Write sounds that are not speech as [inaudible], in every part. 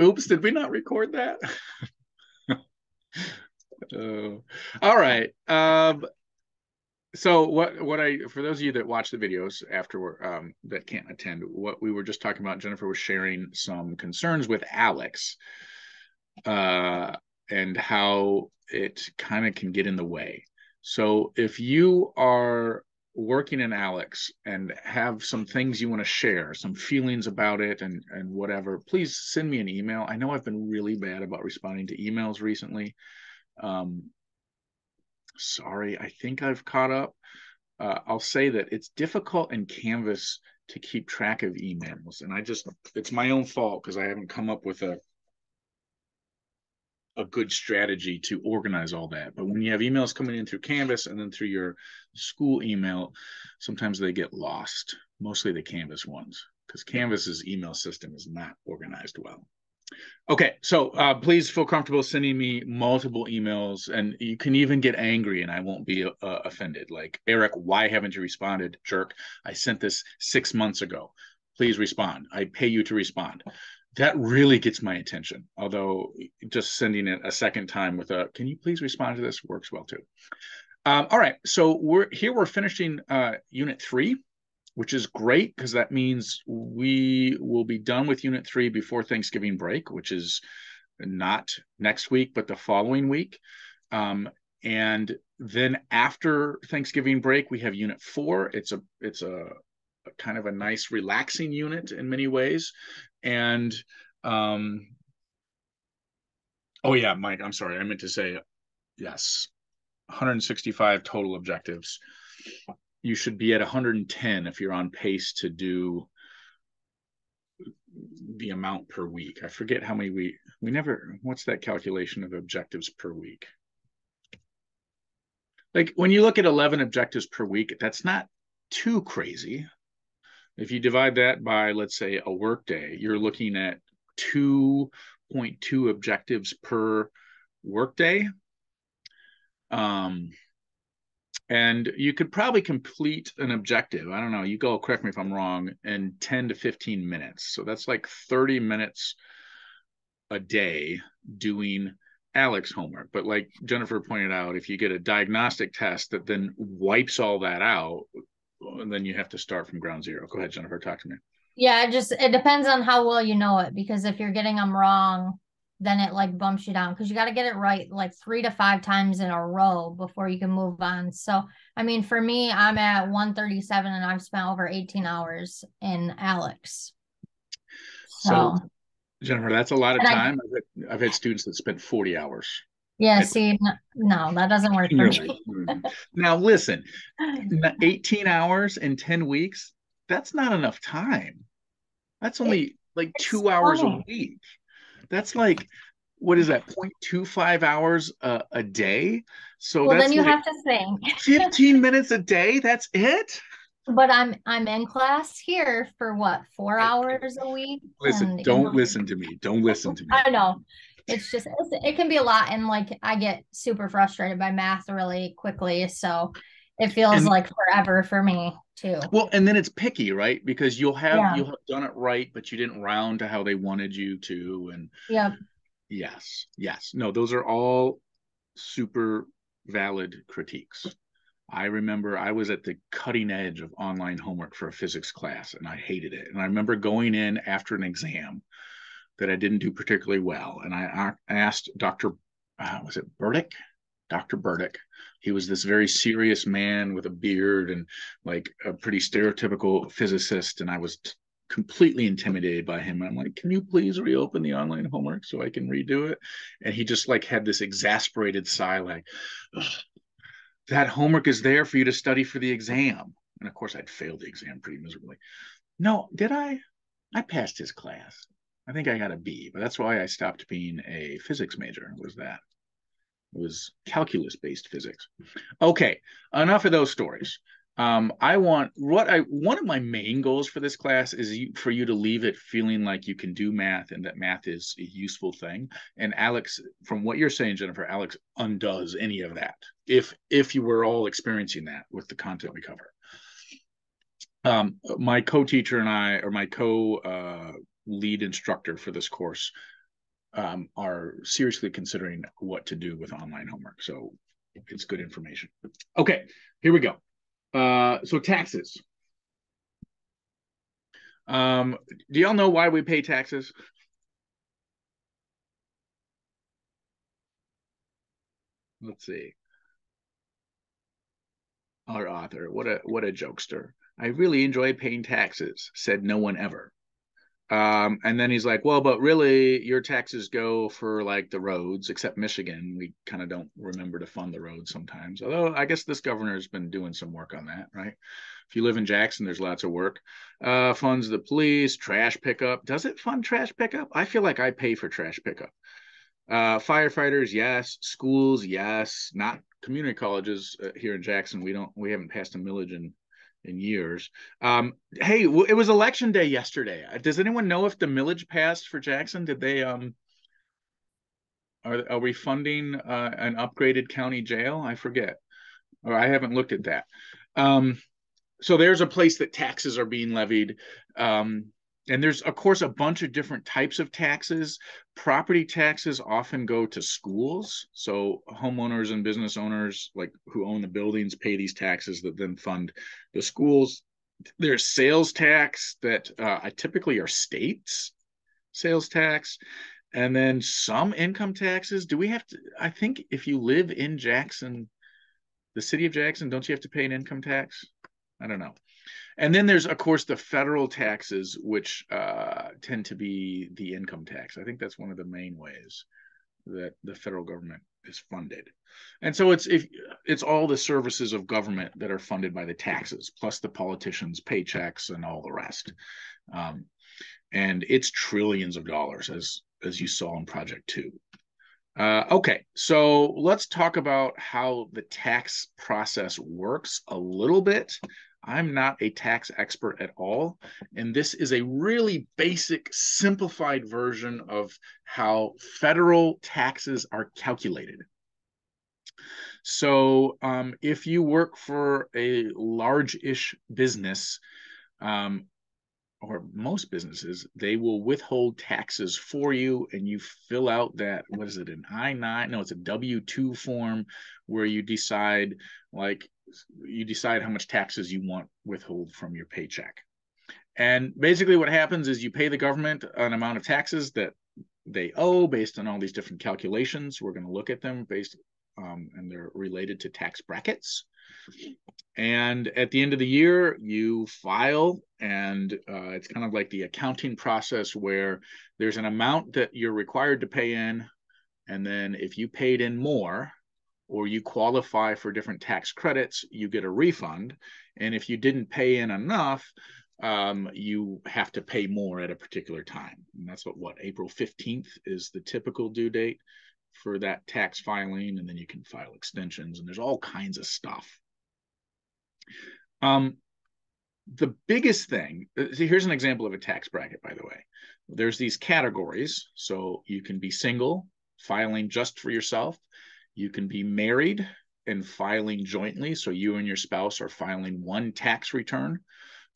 Oops, did we not record that? uh, [laughs] all right. Um, so what what I for those of you that watch the videos after um, that can't attend, what we were just talking about, Jennifer was sharing some concerns with ALEKS, uh, and how it kind of can get in the way. So if you are working in ALEKS and have some things you want to share, some feelings about it and and whatever, please send me an email. I know I've been really bad about responding to emails recently. Um, sorry, I think I've caught up. Uh, I'll say that it's difficult in Canvas to keep track of emails, and I just it's my own fault because I haven't come up with a a good strategy to organize all that. But when you have emails coming in through Canvas and then through your school email, sometimes they get lost, mostly the Canvas ones, because Canvas's email system is not organized well. Okay, so uh, please feel comfortable sending me multiple emails, and you can even get angry, and I won't be uh, offended. Like Erik, why haven't you responded, jerk? I sent this six months ago. Please respond. I pay you to respond that really gets my attention. Although just sending it a second time with a "Can you please respond to this?" works well too. Um, all right, so we're here. We're finishing uh, Unit Three, which is great because that means we will be done with Unit Three before Thanksgiving break, which is not next week but the following week. Um, and then after Thanksgiving break, we have Unit Four. It's a it's a kind of a nice relaxing unit in many ways. And um oh yeah mike i'm sorry i meant to say yes 165 total objectives. You should be at 110 if you're on pace to do the amount per week. I forget how many we we never what's that calculation of objectives per week? Like when you look at 11 objectives per week that's not too crazy if you divide that by, let's say, a workday, you're looking at 2.2 objectives per workday. Um, and you could probably complete an objective. I don't know, you go, correct me if I'm wrong, in 10 to 15 minutes. So that's like 30 minutes a day doing ALEKS homework. But like Jennifer pointed out, if you get a diagnostic test that then wipes all that out, and then you have to start from ground zero. Go ahead, Jennifer. Talk to me. Yeah, it just it depends on how well you know it because if you're getting them wrong, then it like bumps you down because you got to get it right like three to five times in a row before you can move on. So, I mean, for me, I'm at 137 and I've spent over 18 hours in ALEKS. So, so Jennifer, that's a lot of time. I, I've, had, I've had students that spent 40 hours yeah, see, no, that doesn't work for me. [laughs] Hmm. now, listen [laughs] 18 hours in 10 weeks, that's not enough time. That's only it, like two hours a week. That's like, what is that, 0.25 hours a, a day? So well, then you like have to think [laughs] 15 minutes a day. That's it. But I'm I'm in class here for what four hours a week. Listen, don't listen to me. Don't listen to me. I know it's just it's, it can be a lot and like i get super frustrated by math really quickly so it feels and, like forever for me too. Well and then it's picky right? Because you'll have yeah. you'll have done it right but you didn't round to how they wanted you to and yeah yes yes. No those are all super valid critiques. I remember I was at the cutting edge of online homework for a physics class and I hated it. And I remember going in after an exam that I didn't do particularly well. And I asked Dr. Uh, was it Burdick? Dr. Burdick. He was this very serious man with a beard and like a pretty stereotypical physicist. And I was t- completely intimidated by him. I'm like, can you please reopen the online homework so I can redo it? And he just like had this exasperated sigh, like, that homework is there for you to study for the exam. And of course, I'd failed the exam pretty miserably. No, did I? I passed his class. I think I got a B, but that's why I stopped being a physics major. Was that it was calculus based physics? Okay, enough of those stories. Um, I want what I one of my main goals for this class is you, for you to leave it feeling like you can do math and that math is a useful thing. And ALEKS, from what you're saying, Jennifer, ALEKS undoes any of that. If if you were all experiencing that with the content we cover. Um, my co-teacher and I, or my co uh, lead instructor for this course um, are seriously considering what to do with online homework. So it's good information. Okay, here we go. Uh, so taxes. Um, do y'all know why we pay taxes? Let's see. Our author, what a what a jokester. I really enjoy paying taxes, said no one ever. Um, and then he's like, well, but really, your taxes go for like the roads, except Michigan. We kind of don't remember to fund the roads sometimes. Although I guess this governor's been doing some work on that, right? If you live in Jackson, there's lots of work. Uh, funds the police, trash pickup. Does it fund trash pickup? I feel like I pay for trash pickup. Uh, firefighters, yes. Schools, yes. Not community colleges uh, here in Jackson. We don't. We haven't passed a millage in in years. Um, hey, it was election day yesterday. Uh, does anyone know if the millage passed for Jackson? Did they um are are we funding uh, an upgraded county jail? I forget. Or I haven't looked at that. Um, so there's a place that taxes are being levied. Um, and there's of course a bunch of different types of taxes. Property taxes often go to schools. So homeowners and business owners like who own the buildings pay these taxes that then fund the schools. There's sales tax that uh, typically are states sales tax. And then some income taxes. Do we have to i think if you live in jackson the city of jackson don't you have to pay an income tax i don't know and then there's, of course, the federal taxes, which uh, tend to be the income tax. I think that's one of the main ways that the federal government is funded. And so it's if it's all the services of government that are funded by the taxes, plus the politicians' paychecks and all the rest. Um, and it's trillions of dollars, as as you saw in Project Two. Uh, okay, so let's talk about how the tax process works a little bit. I'm not a tax expert at all. And this is a really basic, simplified version of how federal taxes are calculated. So um, if you work for a large-ish business, um, or most businesses, they will withhold taxes for you and you fill out that, what is it, an I-9? No, it's a W-2 form where you decide like you decide how much taxes you want withhold from your paycheck. And basically, what happens is you pay the government an amount of taxes that they owe based on all these different calculations. We're going to look at them based, um, and they're related to tax brackets. And at the end of the year, you file, and uh, it's kind of like the accounting process where there's an amount that you're required to pay in. And then if you paid in more, or you qualify for different tax credits, you get a refund. And if you didn't pay in enough, um, you have to pay more at a particular time. And that's what, what April 15th is the typical due date for that tax filing. And then you can file extensions and there's all kinds of stuff. Um, the biggest thing, uh, here's an example of a tax bracket, by the way. There's these categories. So you can be single, filing just for yourself. You can be married and filing jointly. So you and your spouse are filing one tax return.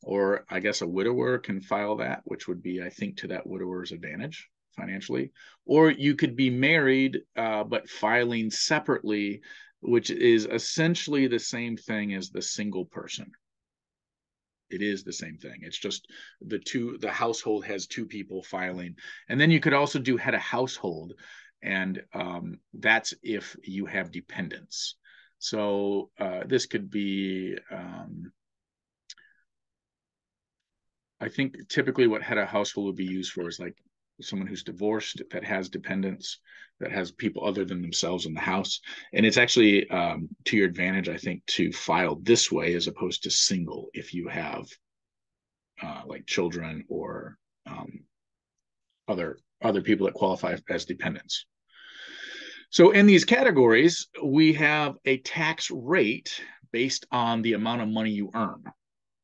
Or I guess a widower can file that, which would be, I think, to that widower's advantage financially. Or you could be married, uh, but filing separately, which is essentially the same thing as the single person. It is the same thing. It's just the two, the household has two people filing. And then you could also do head of household, and um, that's if you have dependents. So uh, this could be, um, I think typically what head of household would be used for is like someone who's divorced that has dependents that has people other than themselves in the house. And it's actually um, to your advantage i think to file this way as opposed to single if you have uh, like children or um, other other people that qualify as dependents. So in these categories, we have a tax rate based on the amount of money you earn,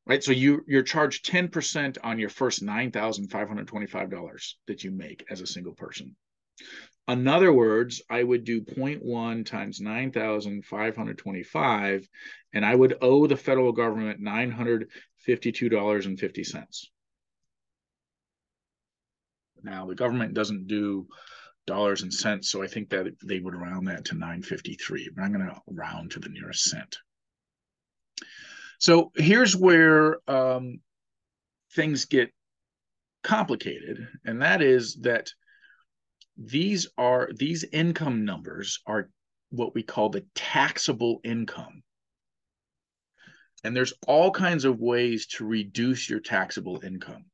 right? So you you're charged 10% on your first $9,525 that you make as a single person. In other words, I would do 0.1 times 9,525, and I would owe the federal government $952.50. Now, the government doesn't do dollars and cents. So I think that they would round that to 953, but I'm going to round to the nearest cent. So here's where um, things get complicated, and that is that these are these income numbers are what we call the taxable income. And there's all kinds of ways to reduce your taxable income.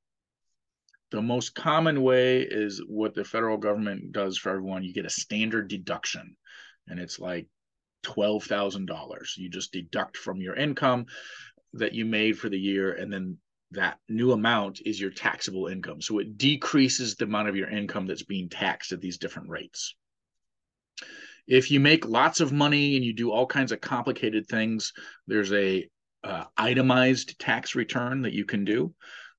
The most common way is what the federal government does for everyone. You get a standard deduction, and it's like $12,000. You just deduct from your income that you made for the year, and then that new amount is your taxable income. So it decreases the amount of your income that's being taxed at these different rates. If you make lots of money and you do all kinds of complicated things, there's a uh, itemized tax return that you can do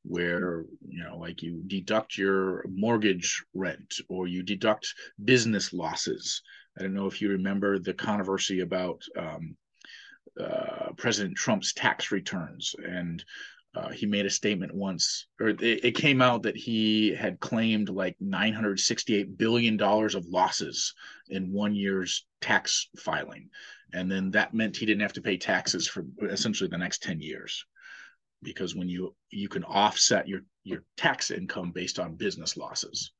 where you know like you deduct your mortgage rent or you deduct business losses i don't know if you remember the controversy about um, uh, president trump's tax returns and uh, he made a statement once, or it, it, came out that he had claimed like 968 billion dollars of losses in one year's tax filing, and then that meant he didn't have to pay taxes for essentially the next 10 years, because when you you can offset your your tax income based on business losses.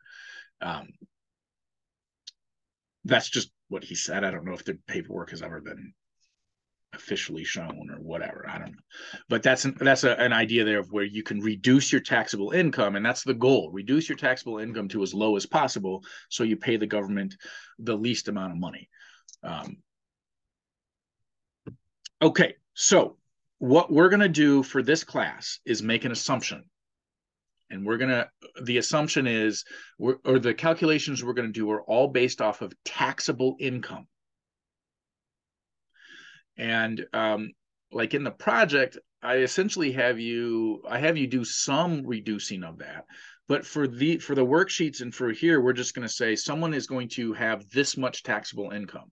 Um, that's just what he said. I don't know if the paperwork has ever been officially shown or whatever. I don't know. But that's an, that's a, an idea there of where you can reduce your taxable income and that's the goal. Reduce your taxable income to as low as possible so you pay the government the least amount of money. Um, okay. So what we're going to do for this class is make an assumption and we're going to the assumption is or the calculations we're going to do are all based off of taxable income and um, like in the project, I essentially have you I have you do some reducing of that. But for the for the worksheets and for here, we're just going to say someone is going to have this much taxable income.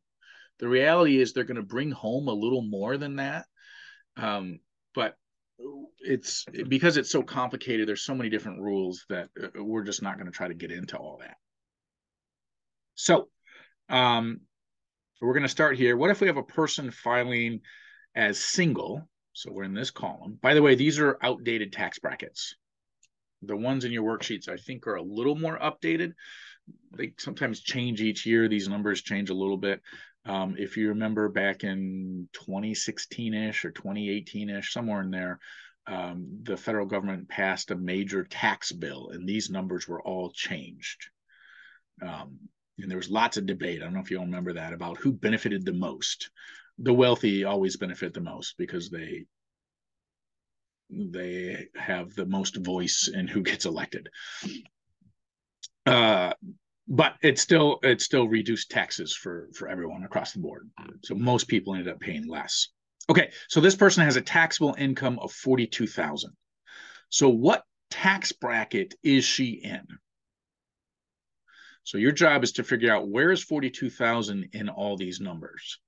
The reality is they're going to bring home a little more than that. Um, it's because it's so complicated, there's so many different rules that uh, we're just not going to try to get into all that. So um, we're going to start here. What if we have a person filing as single? So we're in this column. By the way, these are outdated tax brackets. The ones in your worksheets, I think, are a little more updated. They sometimes change each year. These numbers change a little bit. Um, if you remember back in 2016-ish or 2018-ish, somewhere in there, um, the federal government passed a major tax bill, and these numbers were all changed. Um, and there was lots of debate. I don't know if you all remember that about who benefited the most. The wealthy always benefit the most because they they have the most voice in who gets elected. Uh, but it still it still reduced taxes for for everyone across the board. So most people ended up paying less. Okay, so this person has a taxable income of forty two thousand. So what tax bracket is she in? So your job is to figure out where is 42,000 in all these numbers?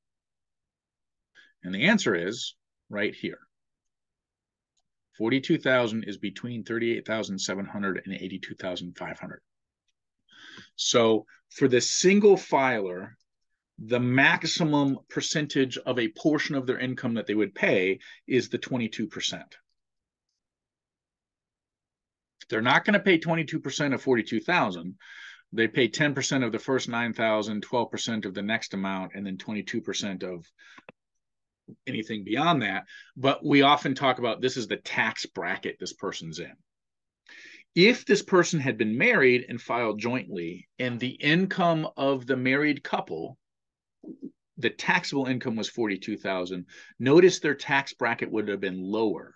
And the answer is right here. 42,000 is between 38,700 and 82,500. So for the single filer, the maximum percentage of a portion of their income that they would pay is the 22%. They're not going to pay 22% of 42,000 they pay 10% of the first 9,000, 12% of the next amount, and then 22% of anything beyond that. But we often talk about this is the tax bracket this person's in. If this person had been married and filed jointly, and the income of the married couple, the taxable income was 42,000, notice their tax bracket would have been lower.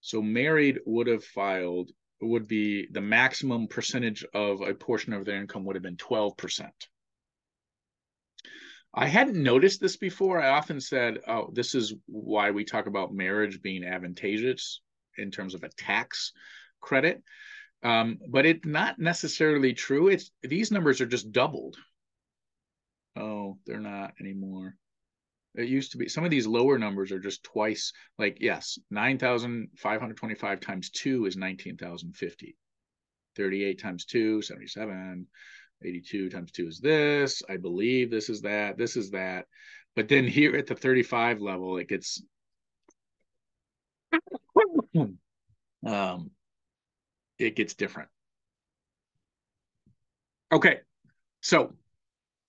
So married would have filed would be the maximum percentage of a portion of their income would have been 12%. I hadn't noticed this before. I often said, oh, this is why we talk about marriage being advantageous in terms of a tax credit. Um, but it's not necessarily true. It's these numbers are just doubled. Oh, they're not anymore. It used to be some of these lower numbers are just twice like yes, 9,525 times 2 is 19,050. 38 times 2, 77. 82 times 2 is this. I believe this is that. This is that. But then here at the 35 level, it gets [coughs] um, it gets different. Okay, so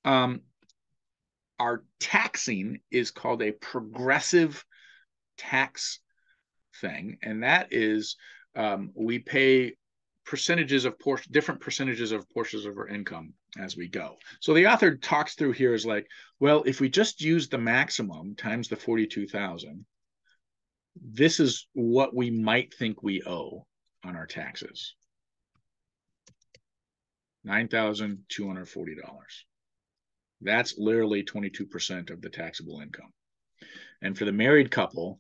um, our taxing is called a progressive tax thing, and that is um, we pay percentages of portion, different percentages of portions of our income as we go. So the author talks through here is like, well, if we just use the maximum times the 42,000, this is what we might think we owe on our taxes. $9,240. That's literally 22% of the taxable income. And for the married couple,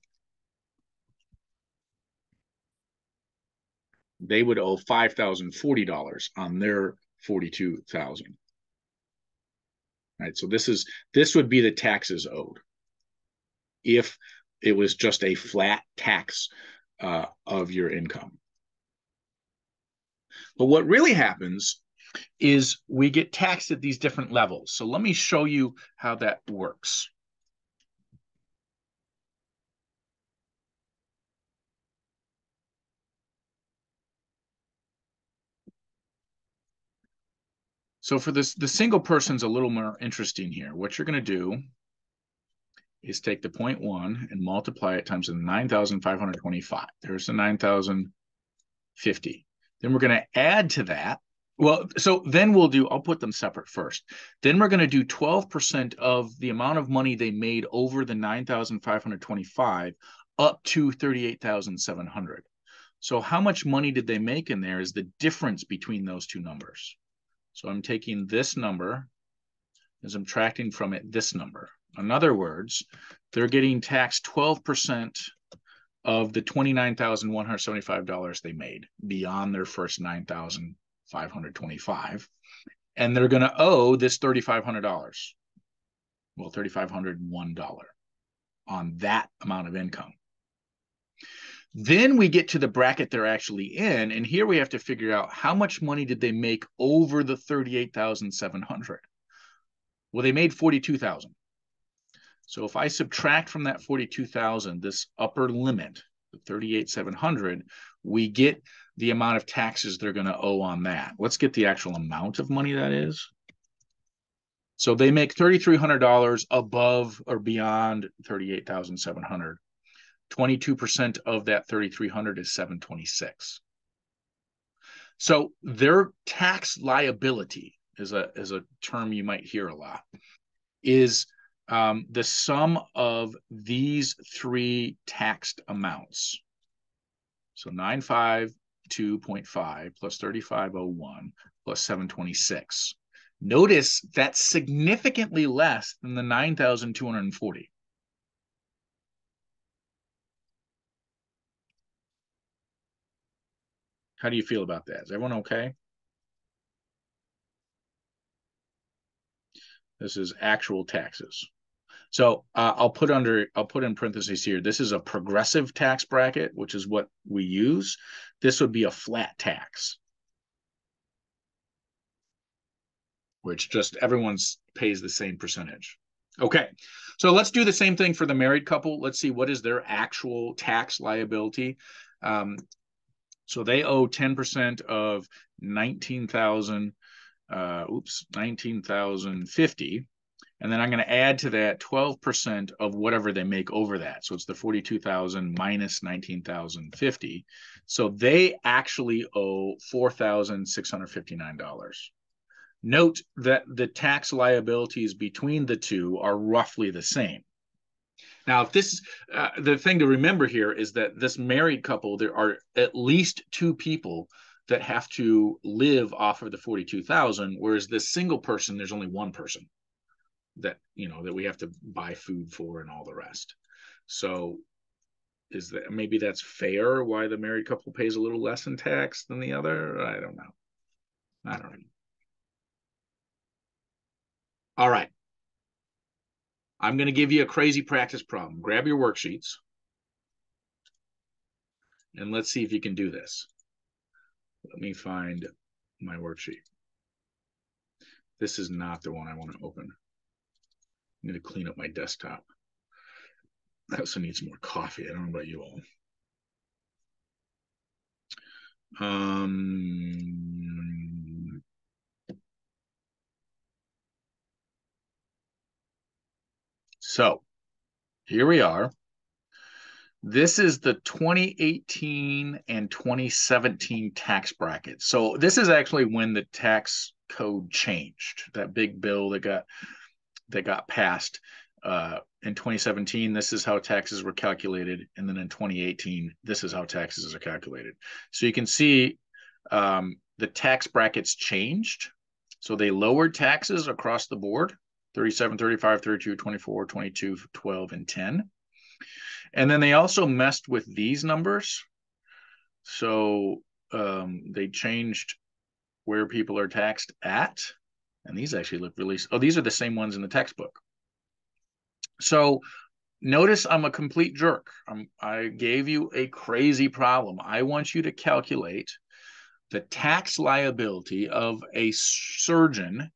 they would owe $5,040 on their 42,000. Right? So this is this would be the taxes owed. If it was just a flat tax uh, of your income. But what really happens is we get taxed at these different levels. So let me show you how that works. So for this, the single person's a little more interesting here. What you're going to do is take the 0.1 and multiply it times the 9,525. There's the 9,050. Then we're going to add to that. Well, so then we'll do, I'll put them separate first. Then we're going to do 12% of the amount of money they made over the 9,525 up to 38,700. So how much money did they make in there is the difference between those two numbers. So I'm taking this number and subtracting from it this number. In other words, they're getting taxed 12% of the $29,175 they made beyond their first 9,525. And they're going to owe this $3,500. Well, $3,501 on that amount of income. Then we get to the bracket they're actually in, and here we have to figure out how much money did they make over the 38,700. Well, they made 42,000. So if I subtract from that 42,000, this upper limit, the 38,700, we get the amount of taxes they're going to owe on that. Let's get the actual amount of money that is. So they make $3,300 above or beyond 38,700. 22% of that 3,300 is 726. So their tax liability is a, is a term you might hear a lot, is um, the sum of these three taxed amounts. So 952.5 plus 3501 plus 726. Notice that's significantly less than the 9,240. How do you feel about that? Is everyone okay? This is actual taxes. So uh, I'll put under, I'll put in parentheses here. This is a progressive tax bracket, which is what we use. This would be a flat tax, which just everyone's pays the same percentage. Okay, so let's do the same thing for the married couple. Let's see what is their actual tax liability. Um, so they owe 10% of 19,000 uh, oops, 19,050. And then I'm going to add to that 12% of whatever they make over that. So it's the 42,000 minus 19,050. So they actually owe $4,659. Note that the tax liabilities between the two are roughly the same. Now, if this, uh, the thing to remember here is that this married couple, there are at least two people that have to live off of the 42,000 whereas this single person there's only one person that you know that we have to buy food for and all the rest. So is that maybe that's fair why the married couple pays a little less in tax than the other? I don't know. I don't know. All right. I'm going to give you a crazy practice problem. Grab your worksheets. And let's see if you can do this. Let me find my worksheet. This is not the one I want to open. I need to clean up my desktop. I also need some more coffee. I don't know about you all. Um, so here we are. This is the 2018 and 2017 tax bracket. So this is actually when the tax code changed. That big bill that got that got passed uh, in 2017. This is how taxes were calculated, and then in 2018, this is how taxes are calculated. So you can see um, the tax brackets changed. So they lowered taxes across the board 37, 35, 32, 24, 22, 12, and 10. And then they also messed with these numbers. So um, they changed where people are taxed at. And these actually look really, oh, these are the same ones in the textbook. So notice I'm a complete jerk. I'm, I gave you a crazy problem. I want you to calculate the tax liability of a surgeon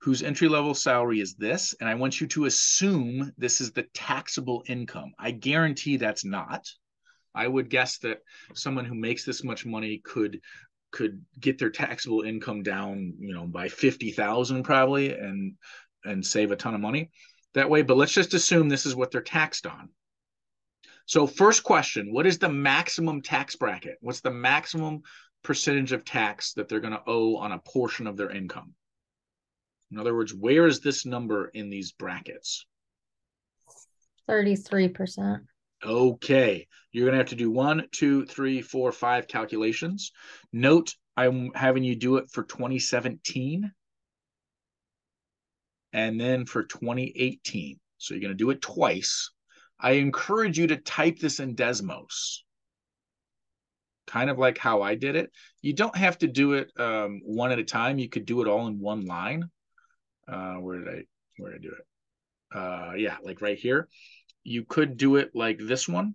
whose entry level salary is this, and I want you to assume this is the taxable income. I guarantee that's not. I would guess that someone who makes this much money could could get their taxable income down, you know, by 50,000 probably and and save a ton of money that way, but let's just assume this is what they're taxed on. So first question, what is the maximum tax bracket? What's the maximum percentage of tax that they're going to owe on a portion of their income? In other words, where is this number in these brackets? 33%. Okay, you're going to have to do one, two, three, four, five calculations. Note, I'm having you do it for 2017 and then for 2018. So you're going to do it twice. I encourage you to type this in Desmos, kind of like how I did it. You don't have to do it um, one at a time. You could do it all in one line. Uh, where did I where did I do it? Uh, yeah, like right here. You could do it like this one.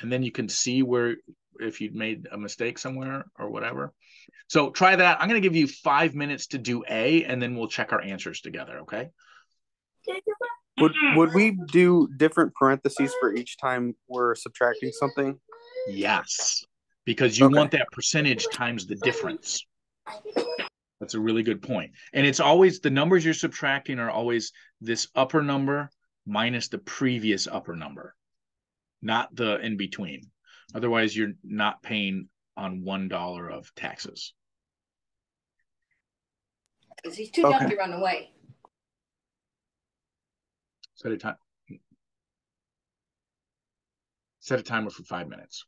And then you can see where if you'd made a mistake somewhere or whatever. So try that. I'm going to give you five minutes to do A, and then we'll check our answers together. Okay. Would would we do different parentheses for each time we're subtracting something? Yes, because you Okay. want that percentage times the difference. That's a really good point. And it's always the numbers you're subtracting are always this upper number minus the previous upper number, not the in between. Otherwise, you're not paying on one dollar of taxes. Because he's too young Okay. to run away. Set a time. Set a timer for five minutes.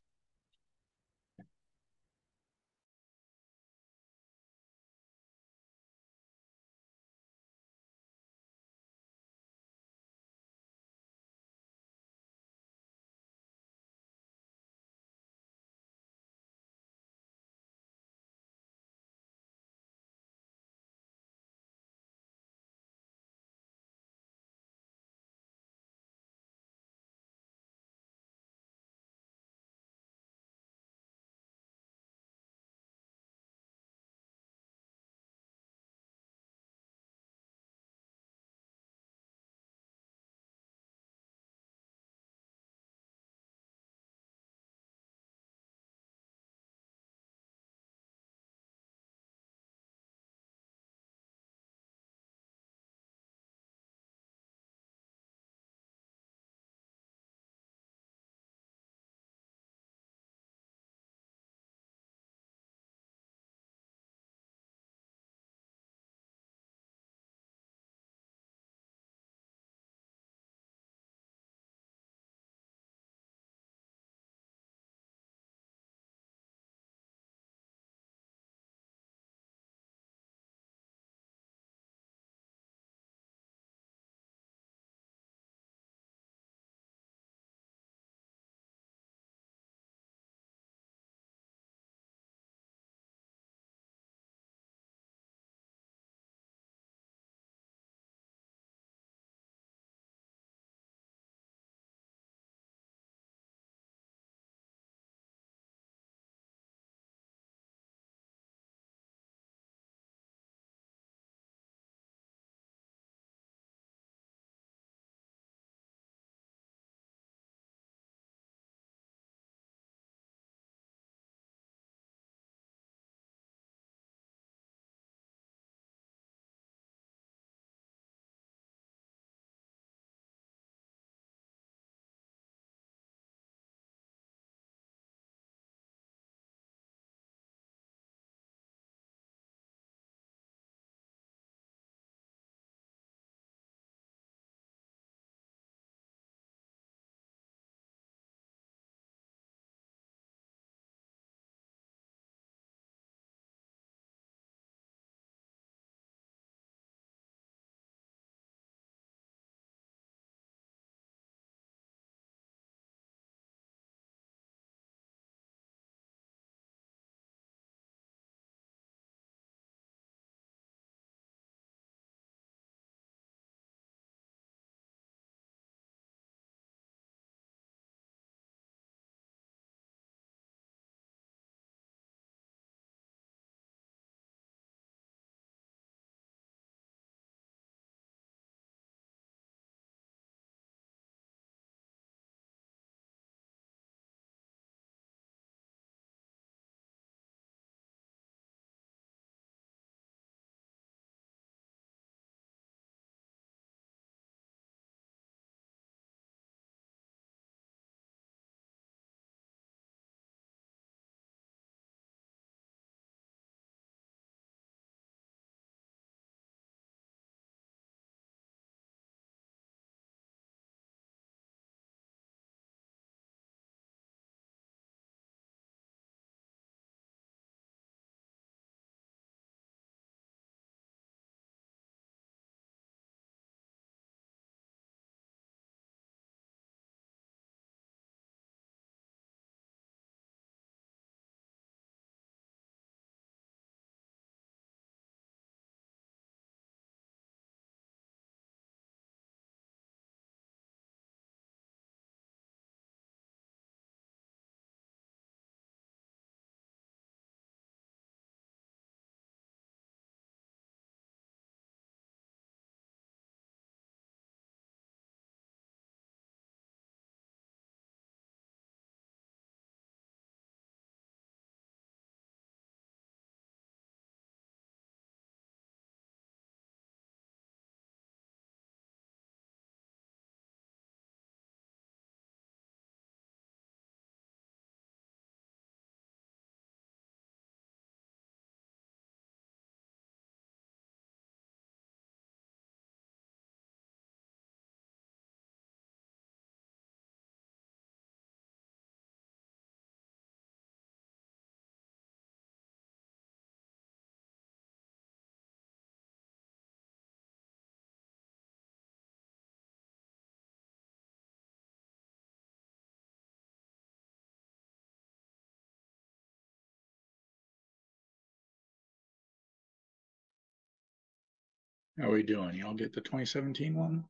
How are we doing? Y'all get the 2017 one?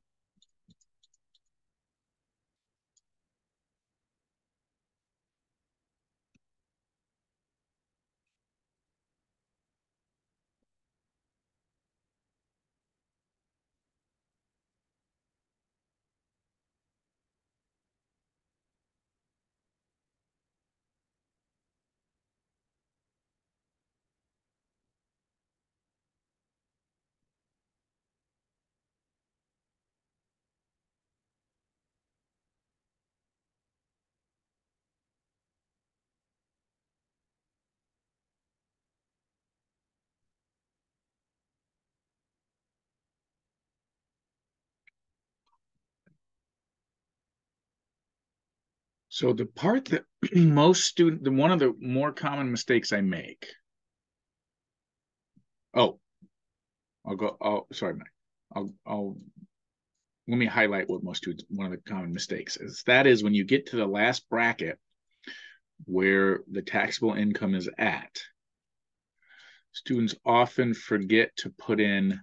So the part that [clears throat] most student, the one of the more common mistakes I make. Oh, I'll go. Oh, sorry, Mike. I'll, I'll let me highlight what most students. One of the common mistakes is that is when you get to the last bracket where the taxable income is at. Students often forget to put in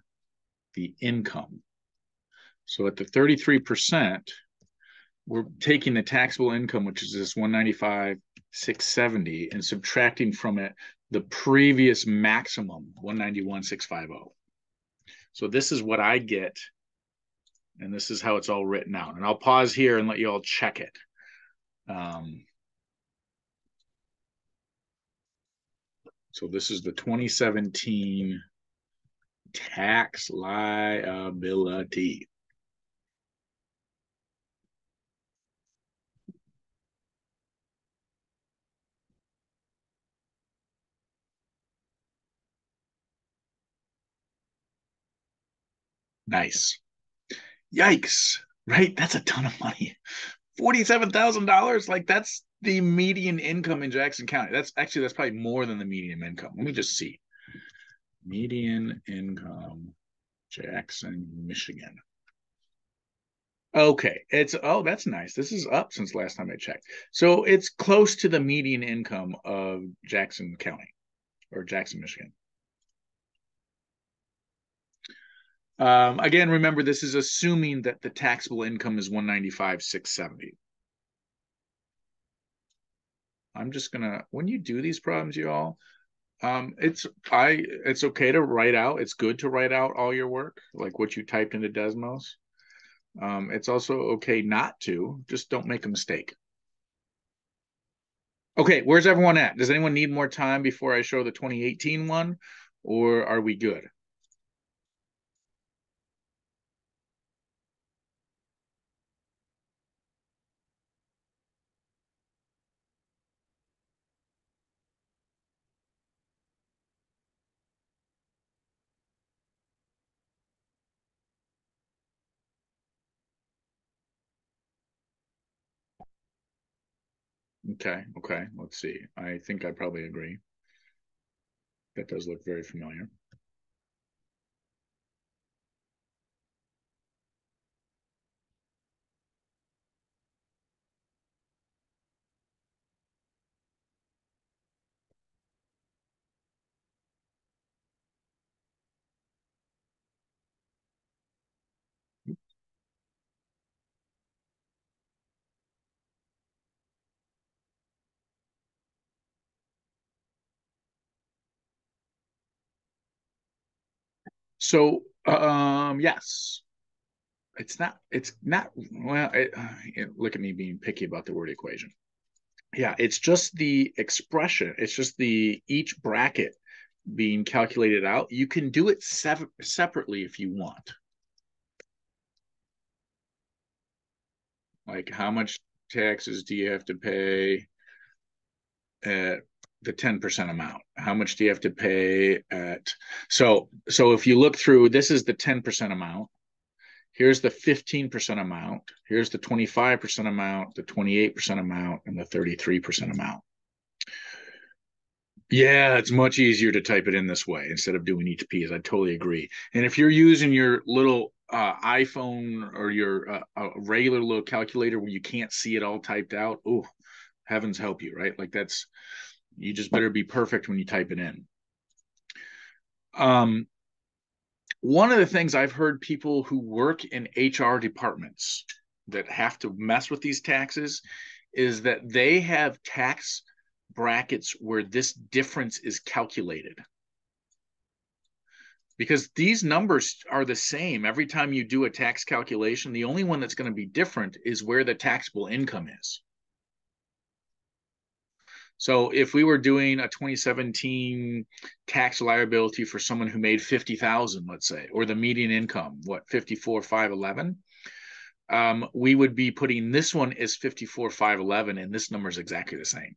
the income. So at the 33%, we're taking the taxable income, which is this 195, 670, and subtracting from it the previous maximum 191, 650. So this is what I get, and this is how it's all written out. And I'll pause here and let you all check it. Um, so this is the 2017 tax liability. Nice. Yikes. Right? That's a ton of money. $47,000. Like that's the median income in Jackson County. That's actually, that's probably more than the median income. Let me just see. Median income, Jackson, Michigan. Okay, it's oh, that's nice. This is up since last time I checked. So it's close to the median income of Jackson County or Jackson, Michigan. Um, again, remember this is assuming that the taxable income is 195, 670. I'm just gonna when you do these problems, you all, um, it's I it's okay to write out. It's good to write out all your work, like what you typed into Desmos. Um, it's also okay not to. Just don't make a mistake. Okay, where's everyone at? Does anyone need more time before I show the 2018 one, or are we good? Okay, okay, let's see. I think I probably agree. That does look very familiar. So, um, yes, it's not. It's not. Well, it, uh, look at me being picky about the word equation. Yeah, it's just the expression. It's just the each bracket being calculated out. You can do it sev- separately if you want. Like, how much taxes do you have to pay at the 10% amount? How much do you have to pay at so so if you look through this is the 10% amount. Here's the 15% amount. Here's the 25% amount the 28% amount and the 33% amount. Yeah it's much easier to type it in this way instead of doing each piece. I totally agree. And if you're using your little uh, iphone or your uh, regular little calculator where you can't see it all typed out oh heavens help you right? Like that's you just better be perfect when you type it in. Um, one of the things I've heard people who work in HR departments that have to mess with these taxes is that they have tax brackets where this difference is calculated. Because these numbers are the same every time you do a tax calculation. The only one that's going to be different is where the taxable income is. So if we were doing a 2017 tax liability for someone who made 50,000, let's say, or the median income, what, 54,511, um, we would be putting this one as 54,511 and this number is exactly the same.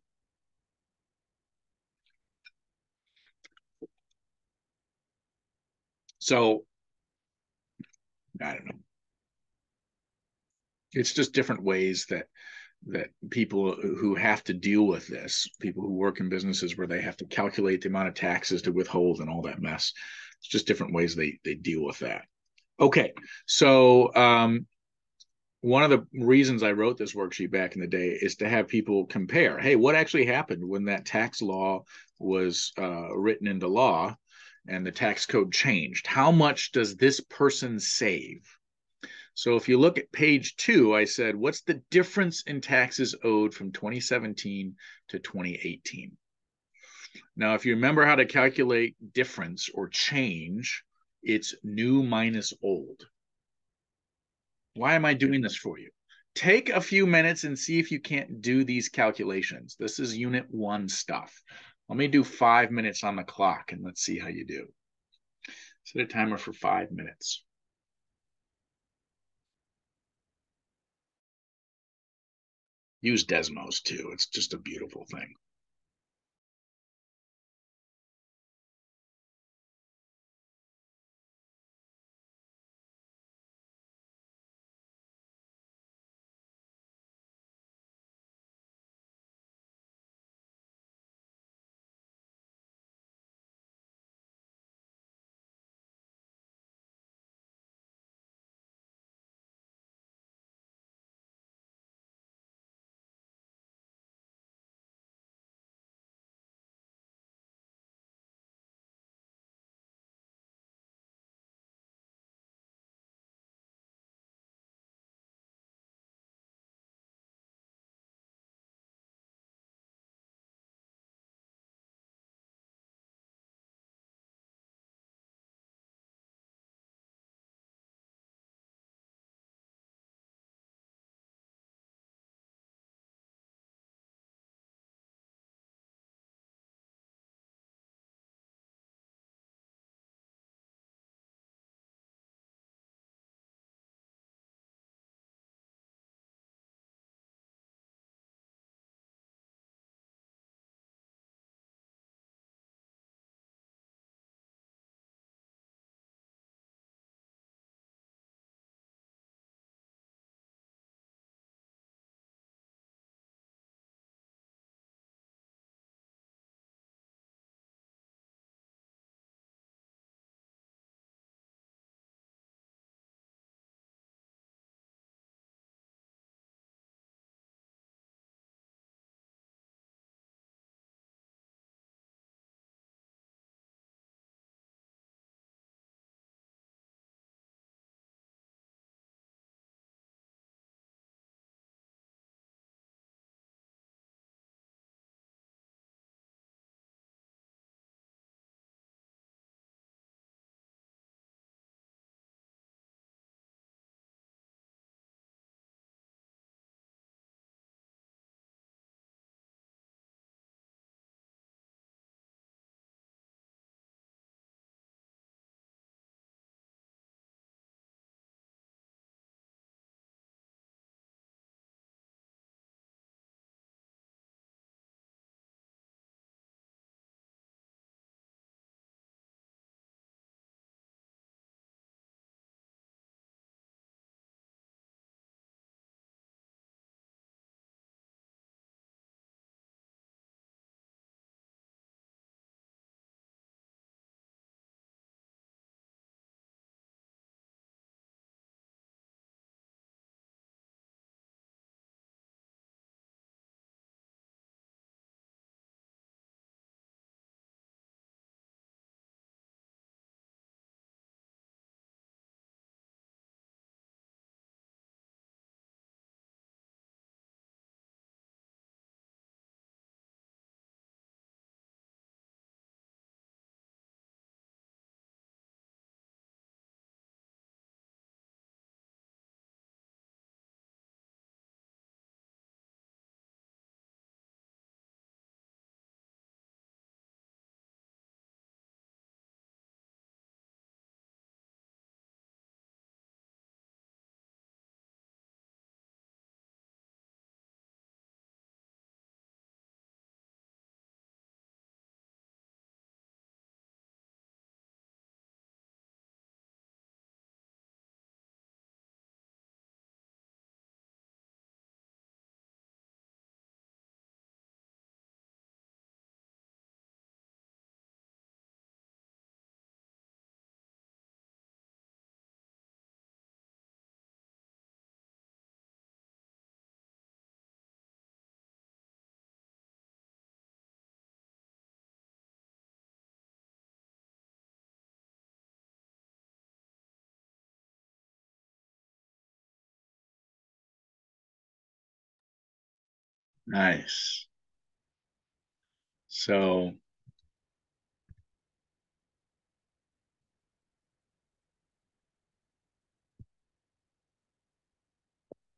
So I don't know. It's just different ways that that people who have to deal with this, people who work in businesses where they have to calculate the amount of taxes to withhold and all that mess, it's just different ways they they deal with that. Okay, so um, one of the reasons I wrote this worksheet back in the day is to have people compare. Hey, what actually happened when that tax law was uh, written into law and the tax code changed? How much does this person save? So if you look at page two, I said, what's the difference in taxes owed from 2017 to 2018? Now, if you remember how to calculate difference or change, it's new minus old. Why am I doing this for you? Take a few minutes and see if you can't do these calculations. This is unit one stuff. Let me do five minutes on the clock and let's see how you do. Set a timer for five minutes. Use Desmos too. It's just a beautiful thing. Nice. So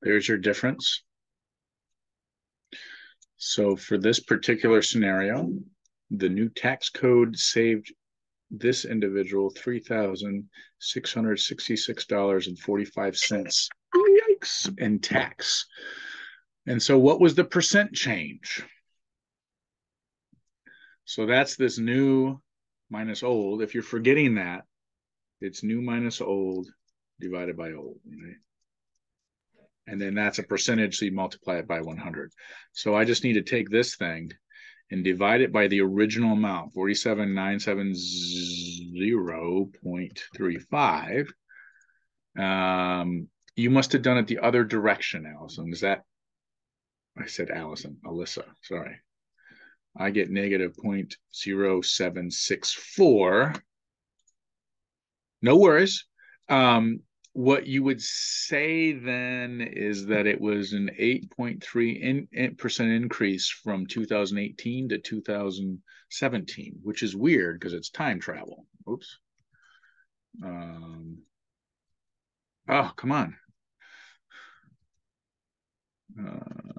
there's your difference. So for this particular scenario, the new tax code saved this individual $3,666.45 yikes in tax. And so what was the percent change? So that's this new minus old. If you're forgetting that, it's new minus old divided by old, right? And then that's a percentage, so you multiply it by 100. So I just need to take this thing and divide it by the original amount, 47970.35. Um, you must have done it the other direction, Allison. Is that, I said Allison, Alyssa, sorry. I get negative 0.0764. No worries. Um, what you would say then is that it was an 8.3 in, in percent increase from 2018 to 2017, which is weird because it's time travel. Oops. Um, oh, come on. Uh,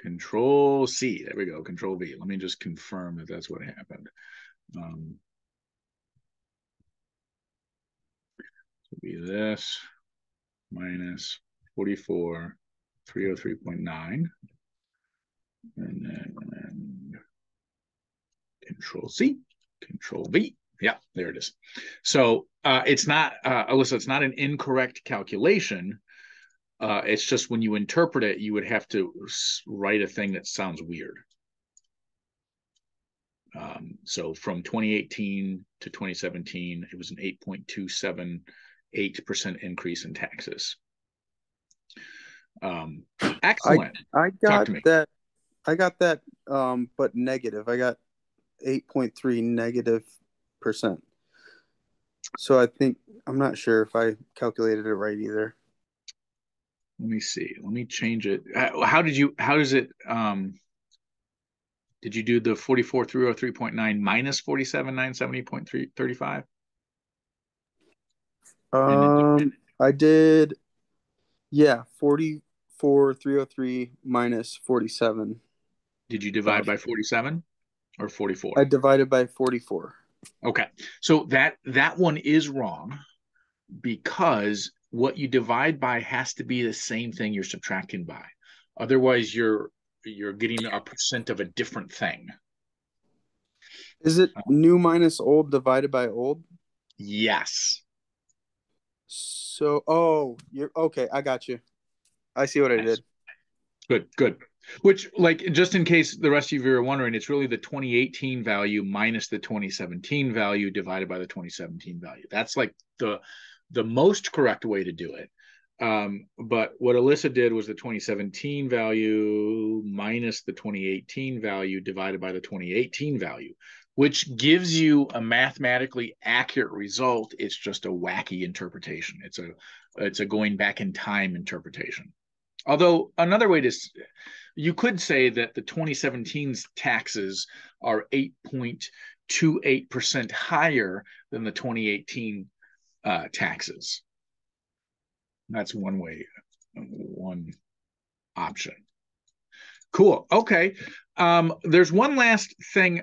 control C. There we go. Control V. Let me just confirm that that's what happened. Um, be this minus 44, 303.9. And then, and control C, control V. Yeah, there it is. So uh, it's not, uh, Alyssa, it's not an incorrect calculation. Uh, it's just when you interpret it, you would have to write a thing that sounds weird. Um, so from 2018 to 2017, it was an 8.27 8% increase in taxes. Um, excellent. I, I got that. I got that, um, but negative. I got 8.3 negative percent. So I think, I'm not sure if I calculated it right either. Let me see. Let me change it. How did you, how does it, um, did you do the 44303.9 minus 47970.35? Um, I did, yeah, 44, 303 minus 47. Did you divide by 47 or 44? I divided by 44. Okay. So that that one is wrong because what you divide by has to be the same thing you're subtracting by. Otherwise you're you're getting a percent of a different thing. Is it uh-huh. new minus old divided by old? Yes. So, oh, you're okay. I got you. I see what I did. Good, good. Which, like, just in case the rest of you are wondering, it's really the 2018 value minus the 2017 value divided by the 2017 value. That's like the the most correct way to do it. Um, but what Alyssa did was the 2017 value minus the 2018 value divided by the 2018 value which gives you a mathematically accurate result. It's just a wacky interpretation. It's a it's a going back in time interpretation. Although another way to you could say that the 2017's taxes are 8.28% higher than the 2018 uh, taxes. That's one way, one option. Cool. Okay. Um, there's one last thing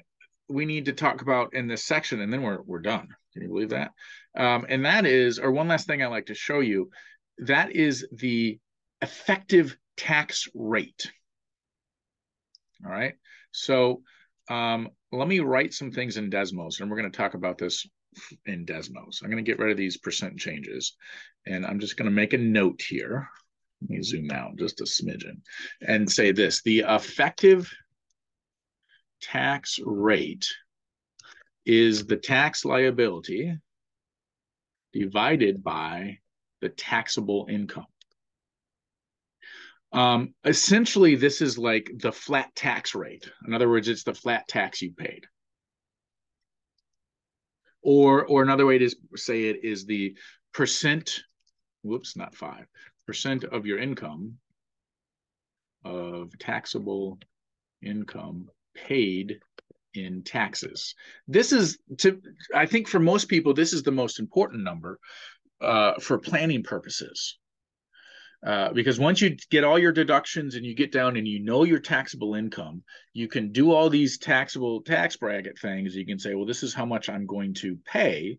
we need to talk about in this section, and then we're we're done. Can you believe that? Um, and that is, or one last thing I like to show you, that is the effective tax rate. All right. So um, let me write some things in Desmos, and we're going to talk about this in Desmos. I'm going to get rid of these percent changes, and I'm just going to make a note here. Let me zoom out just a smidgen and say this: the effective tax rate is the tax liability divided by the taxable income. Um, essentially, this is like the flat tax rate. In other words, it's the flat tax you paid. Or, or another way to say it is the percent, whoops, not five, percent of your income of taxable income paid in taxes. This is to I think for most people this is the most important number uh, for planning purposes. Uh, because once you get all your deductions and you get down and you know your taxable income, you can do all these taxable tax bracket things. You can say, well, this is how much I'm going to pay,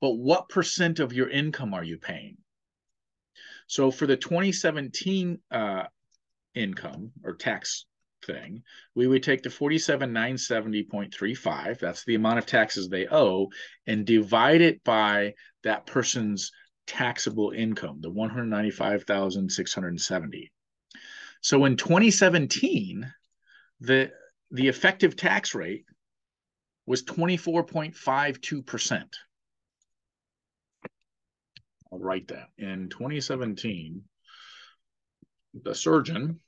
but what percent of your income are you paying? So for the 2017 uh, income or tax thing, we would take the 47,970.35, that's the amount of taxes they owe, and divide it by that person's taxable income, the 195,670. So in 2017, the the effective tax rate was 24.52%. I'll write that. In 2017, the surgeon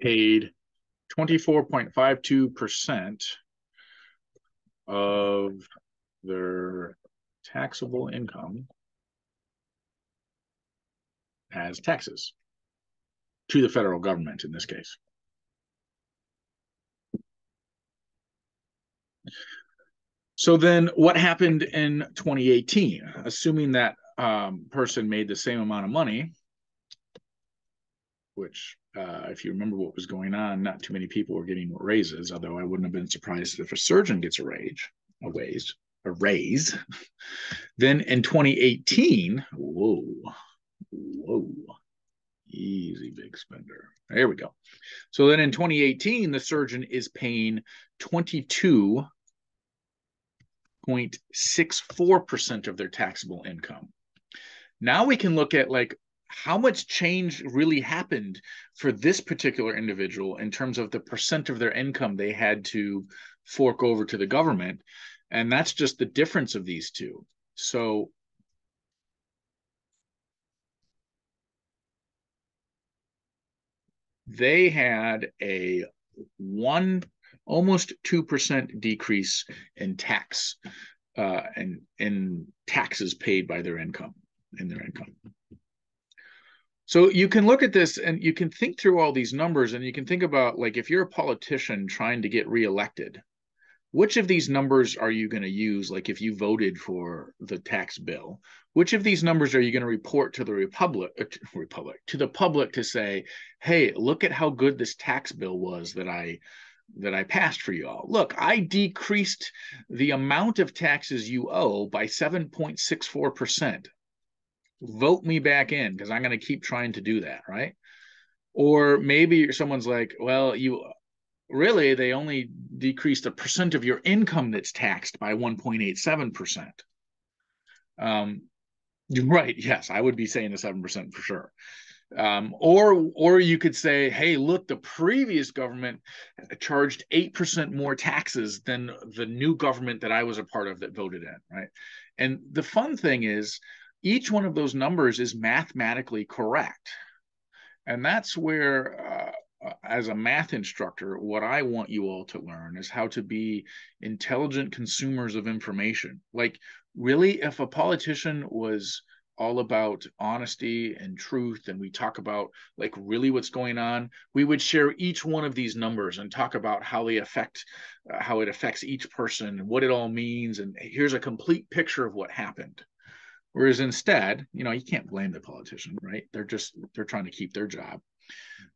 paid 24.52% of their taxable income as taxes to the federal government in this case. So then what happened in 2018? Assuming that um, person made the same amount of money, which uh, if you remember what was going on, not too many people were getting raises, although I wouldn't have been surprised if a surgeon gets a raise, a raise, raise. then in 2018, whoa, whoa, easy big spender. There we go. So then in 2018, the surgeon is paying 22.64% of their taxable income. Now we can look at like how much change really happened for this particular individual in terms of the percent of their income they had to fork over to the government and that's just the difference of these two. So they had a one almost 2% decrease in tax uh, and in taxes paid by their income in their income. So you can look at this and you can think through all these numbers and you can think about like if you're a politician trying to get reelected, which of these numbers are you going to use like if you voted for the tax bill which of these numbers are you going to report to the republic uh, republic to the public to say hey look at how good this tax bill was that i that i passed for you all look i decreased the amount of taxes you owe by 7.64 percent vote me back in because I'm going to keep trying to do that, right? Or maybe someone's like, well, you really, they only decreased a percent of your income that's taxed by 1.87%. Um, right. Yes, I would be saying the 7% for sure. Um, or or you could say, hey, look, the previous government charged eight percent more taxes than the new government that I was a part of that voted in, right? And the fun thing is, each one of those numbers is mathematically correct. And that's where, uh, as a math instructor, what I want you all to learn is how to be intelligent consumers of information. Like, really, if a politician was all about honesty and truth and we talk about like really what's going on we would share each one of these numbers and talk about how they affect uh, how it affects each person and what it all means and here's a complete picture of what happened Whereas instead, you know, you can't blame the politician, right? They're just they're trying to keep their job.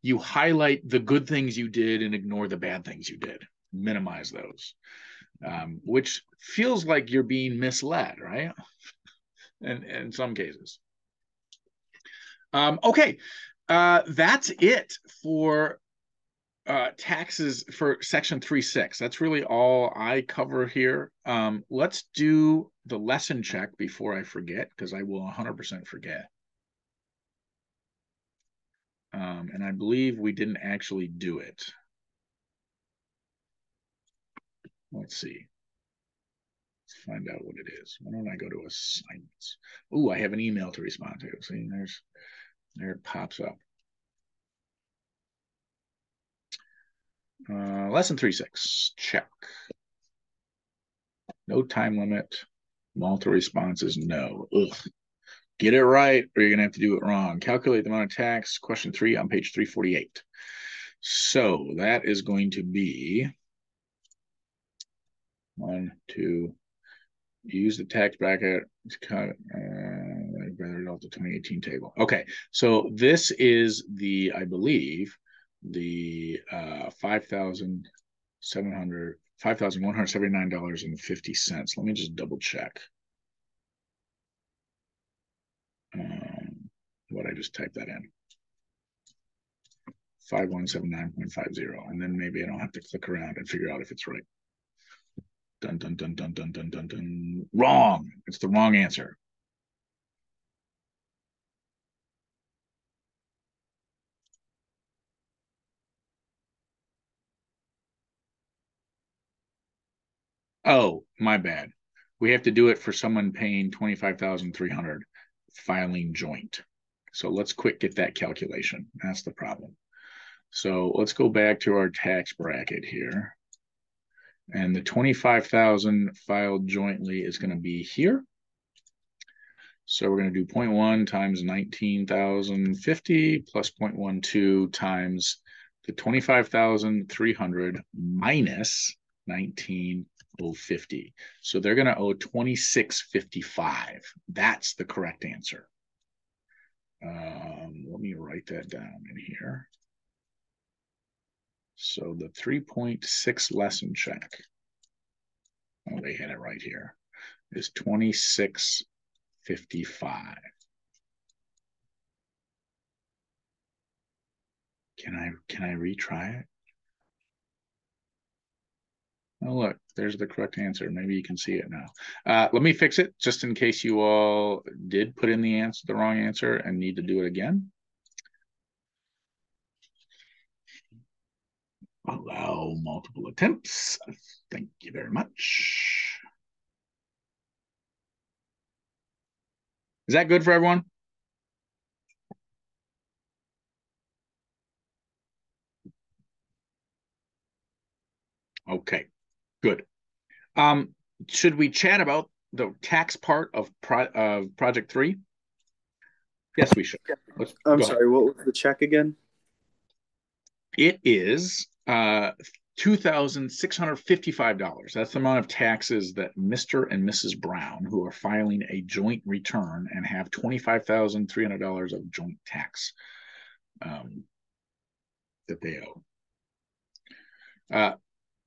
You highlight the good things you did and ignore the bad things you did. Minimize those, um, which feels like you're being misled, right? [laughs] in, in some cases. Um, okay, uh, that's it for uh, taxes for section 3.6. That's really all I cover here. Um, let's do the lesson check before I forget, because I will 100% forget. Um, and I believe we didn't actually do it. Let's see. Let's find out what it is. Why don't I go to assignments? Oh, I have an email to respond to. See, there's there it pops up. Uh, lesson three six check. No time limit. Multiple responses no. Ugh. Get it right, or you're gonna have to do it wrong. Calculate the amount of tax. Question three on page 348. So that is going to be one, two, use the tax bracket to cut uh, better off the 2018 table. Okay, so this is the, I believe, the uh, 5,700, $5,179.50. Let me just double check. Um, what I just typed that in. 5179.50. And then maybe I don't have to click around and figure out if it's right. Dun dun dun dun dun dun dun dun. Wrong. It's the wrong answer. Oh, my bad. We have to do it for someone paying 25,300 filing joint. So let's quick get that calculation. That's the problem. So let's go back to our tax bracket here. And the 25,000 filed jointly is going to be here. So we're going to do 0.1 times 19,050 plus 0.12 times the 25,300 minus 19,050. So they're going to owe 2655. That's the correct answer. Um, let me write that down in here. So the 3.6 lesson check, oh, they had it right here, is 2655. Can I can I retry it? Oh, look, there's the correct answer. Maybe you can see it now. Uh, let me fix it just in case you all did put in the answer, the wrong answer and need to do it again. Allow multiple attempts. Thank you very much. Is that good for everyone? Okay, good. Um, should we chat about the tax part of pro uh, project three? Yes, we should. Let's, I'm sorry, ahead. what was the check again? It is uh, $2,655. That's the amount of taxes that Mr. and Mrs. Brown, who are filing a joint return and have $25,300 of joint tax um, that they owe. Uh,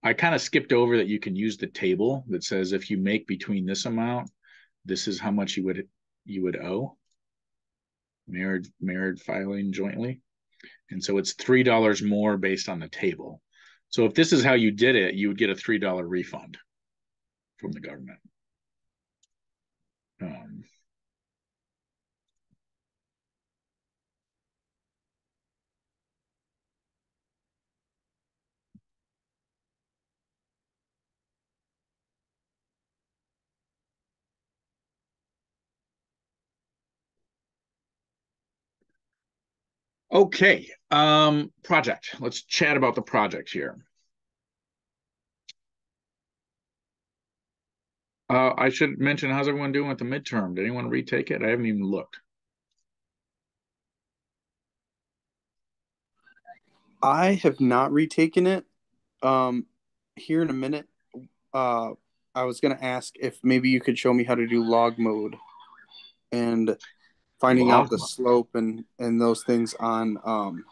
I kind of skipped over that you can use the table that says if you make between this amount, this is how much you would you would owe married married filing jointly. And so it's $3 more based on the table. So if this is how you did it, you would get a $3 refund from the government. Um, Okay, um, project. Let's chat about the project here. Uh, I should mention, how's everyone doing with the midterm? Did anyone retake it? I haven't even looked. I have not retaken it. Um, here in a minute, uh, I was going to ask if maybe you could show me how to do log mode and finding out the slope and and those things on um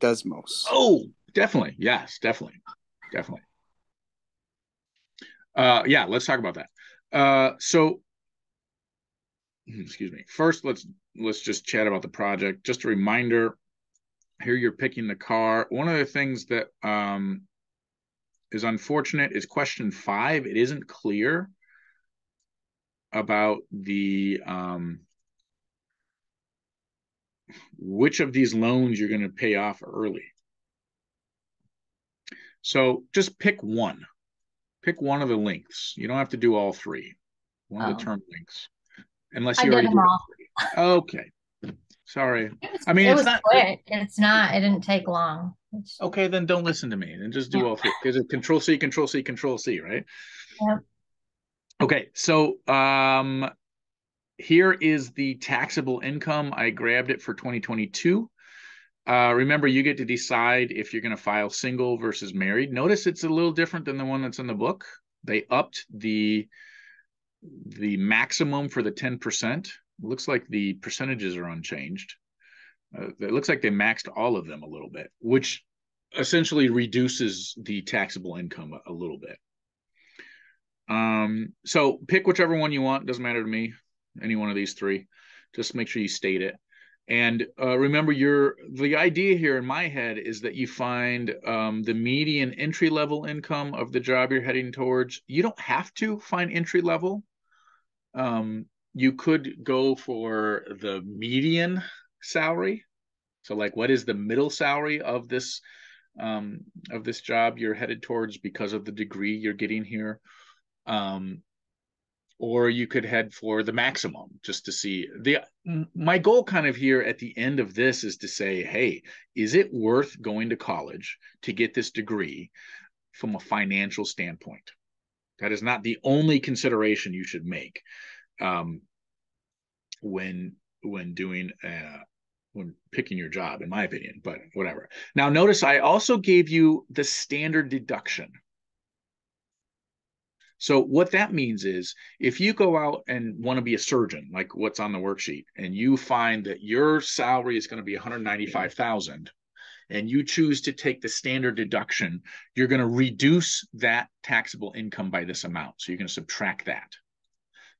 Desmos. Oh, definitely. Yes, definitely. Definitely. Uh yeah, let's talk about that. Uh so hmm, excuse me. First, let's let's just chat about the project. Just a reminder, here you're picking the car. One of the things that um is unfortunate is question 5. It isn't clear about the um which of these loans you're going to pay off early. So just pick one. Pick one of the lengths. You don't have to do all three. One oh. of the oh. term lengths. Unless you I already did all. Okay. Sorry. I mean, it it's was not quick. It's not. It didn't take long. It's... Okay, then don't listen to me and just do yeah. all three. Because it's Control C, Control C, Control C, right? Yep. Okay, so um, here is the taxable income. I grabbed it for 2022. Uh, remember, you get to decide if you're going to file single versus married. Notice it's a little different than the one that's in the book. They upped the the maximum for the 10%. Looks like the percentages are unchanged. Uh, it looks like they maxed all of them a little bit, which essentially reduces the taxable income a, a little bit. Um, so pick whichever one you want. Doesn't matter to me. Any one of these three. Just make sure you state it. And uh, remember, your the idea here in my head is that you find um, the median entry level income of the job you're heading towards. You don't have to find entry level. Um, you could go for the median salary. So, like, what is the middle salary of this um, of this job you're headed towards because of the degree you're getting here? Um, or you could head for the maximum just to see the my goal kind of here at the end of this is to say hey is it worth going to college to get this degree from a financial standpoint? That is not the only consideration you should make um, when when doing uh, when picking your job in my opinion but whatever. Now notice i also gave you the standard deduction so what that means is if you go out and want to be a surgeon, like what's on the worksheet, and you find that your salary is going to be 195,000 and you choose to take the standard deduction, you're going to reduce that taxable income by this amount. So you're going to subtract that.